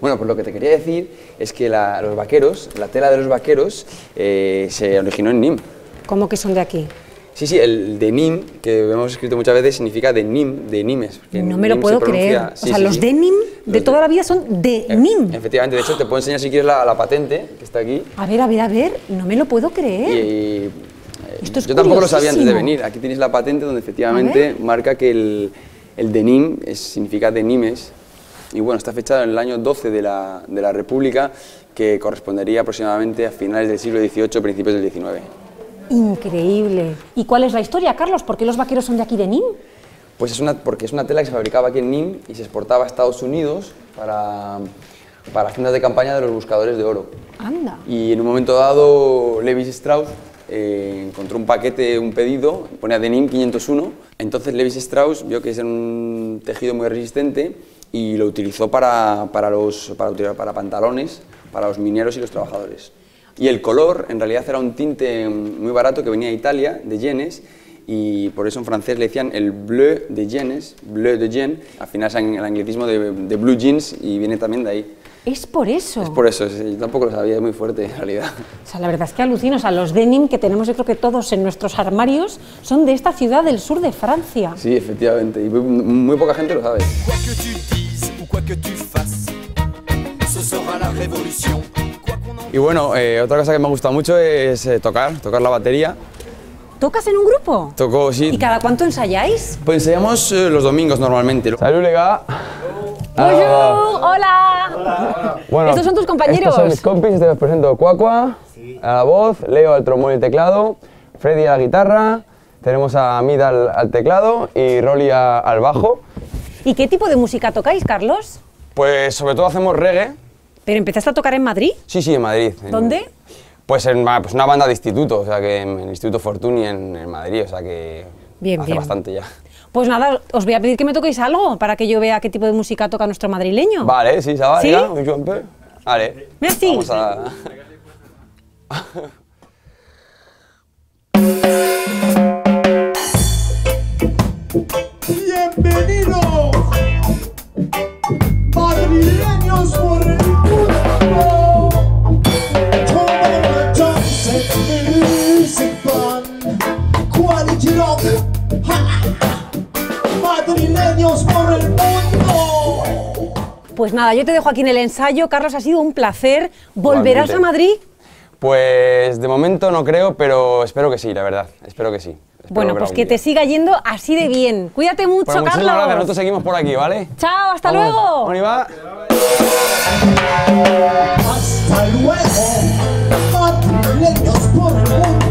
Speaker 4: Bueno, pues lo que te quería decir es que la- los vaqueros, la tela de los vaqueros, eh, se originó en Nîmes.
Speaker 3: ¿Cómo que son de aquí?
Speaker 4: Sí, sí, el de Nîmes, que hemos escrito muchas veces, significa de Nîmes, de Nimes.
Speaker 3: No me lo puedo
Speaker 4: se
Speaker 3: creer.
Speaker 4: sí,
Speaker 3: o sea,
Speaker 4: sí,
Speaker 3: los
Speaker 4: sí.
Speaker 3: denim de toda la vida son de nim.
Speaker 4: Efectivamente, de hecho, te puedo enseñar si quieres la, la patente que está aquí.
Speaker 3: A ver, a ver, a ver, no me lo puedo
Speaker 4: Y,
Speaker 3: creer. Esto es
Speaker 4: yo tampoco lo sabía antes de venir. Aquí tenéis la patente donde efectivamente marca que el, el denim es, significa de Nimes. Y bueno, está fechado en el año 12 de la, de la República, que correspondería aproximadamente a finales del siglo XVIII, principios del XIX.
Speaker 3: Increíble. ¿Y cuál es la historia, Carlos? ¿Por qué los vaqueros son de aquí de Nim?
Speaker 4: Pues es una, porque es una tela que se fabricaba aquí en Nîmes y se exportaba a Estados Unidos para, para las tiendas de campaña de los buscadores de oro.
Speaker 3: Anda.
Speaker 4: Y en un momento dado, Levis Strauss eh, encontró un paquete, un pedido, ponía Denim 501. Entonces Levis Strauss vio que es un tejido muy resistente y lo utilizó para, para, los, para, para pantalones, para los mineros y los trabajadores. Y el color, en realidad, era un tinte muy barato que venía de Italia, de yenes, y por eso en francés le decían el bleu de yenes, bleu de yen, al final es el anglicismo de blue jeans y viene también de ahí.
Speaker 3: Es por eso.
Speaker 4: Es por eso, sí, yo tampoco lo sabía, es muy fuerte en realidad.
Speaker 3: O sea, la verdad es que alucino. O sea, los denim que tenemos yo creo que todos en nuestros armarios son de esta ciudad del sur de Francia.
Speaker 4: Sí, efectivamente, y muy, muy poca gente lo sabe. Y bueno, eh, otra cosa que me gusta mucho es eh, tocar, tocar la batería.
Speaker 3: ¿Tocas en un grupo?
Speaker 4: Toco, sí.
Speaker 3: ¿Y cada cuánto ensayáis?
Speaker 4: Pues ensayamos eh, los domingos normalmente. Salud, lega.
Speaker 21: Bonjour, hola.
Speaker 4: Bueno,
Speaker 21: Estos son tus compañeros.
Speaker 4: Estos son mis compis, te los presento Cuacua a la voz, Leo al trombón y el teclado, Freddy a la guitarra, tenemos a Mid al, al teclado y Rolly a- al bajo.
Speaker 3: ¿Y qué tipo de música tocáis, Carlos?
Speaker 4: Pues sobre todo hacemos reggae.
Speaker 3: ¿Pero empezaste a tocar en Madrid?
Speaker 4: Sí, sí, en Madrid. En-
Speaker 3: ¿Dónde?
Speaker 4: Pues en pues una banda de instituto, o sea que en, el Instituto Fortuny en, en Madrid, o sea que
Speaker 3: Bien,
Speaker 4: hace
Speaker 3: bien.
Speaker 4: bastante ya.
Speaker 3: Pues nada, os voy a pedir que me toquéis algo para que yo vea qué tipo de música toca nuestro madrileño.
Speaker 4: Vale, sí, ça va,
Speaker 3: ¿Sí?
Speaker 4: peu. Vale.
Speaker 3: Merci.
Speaker 4: Vamos a...
Speaker 22: Bienvenidos, madrileños por el por el mundo.
Speaker 3: Pues nada, yo te dejo aquí en el ensayo. Carlos, ha sido un placer. ¿Volverás a Madrid?
Speaker 4: Pues de momento no creo, pero espero que sí, la verdad. Espero que sí.
Speaker 3: Bueno, pues que te siga yendo así de bien. Cuídate mucho,
Speaker 4: bueno,
Speaker 3: Carlos.
Speaker 4: Gracias. Nosotros seguimos por aquí, ¿vale?
Speaker 3: Chao, hasta
Speaker 4: luego.
Speaker 3: Hasta luego.
Speaker 4: por el mundo.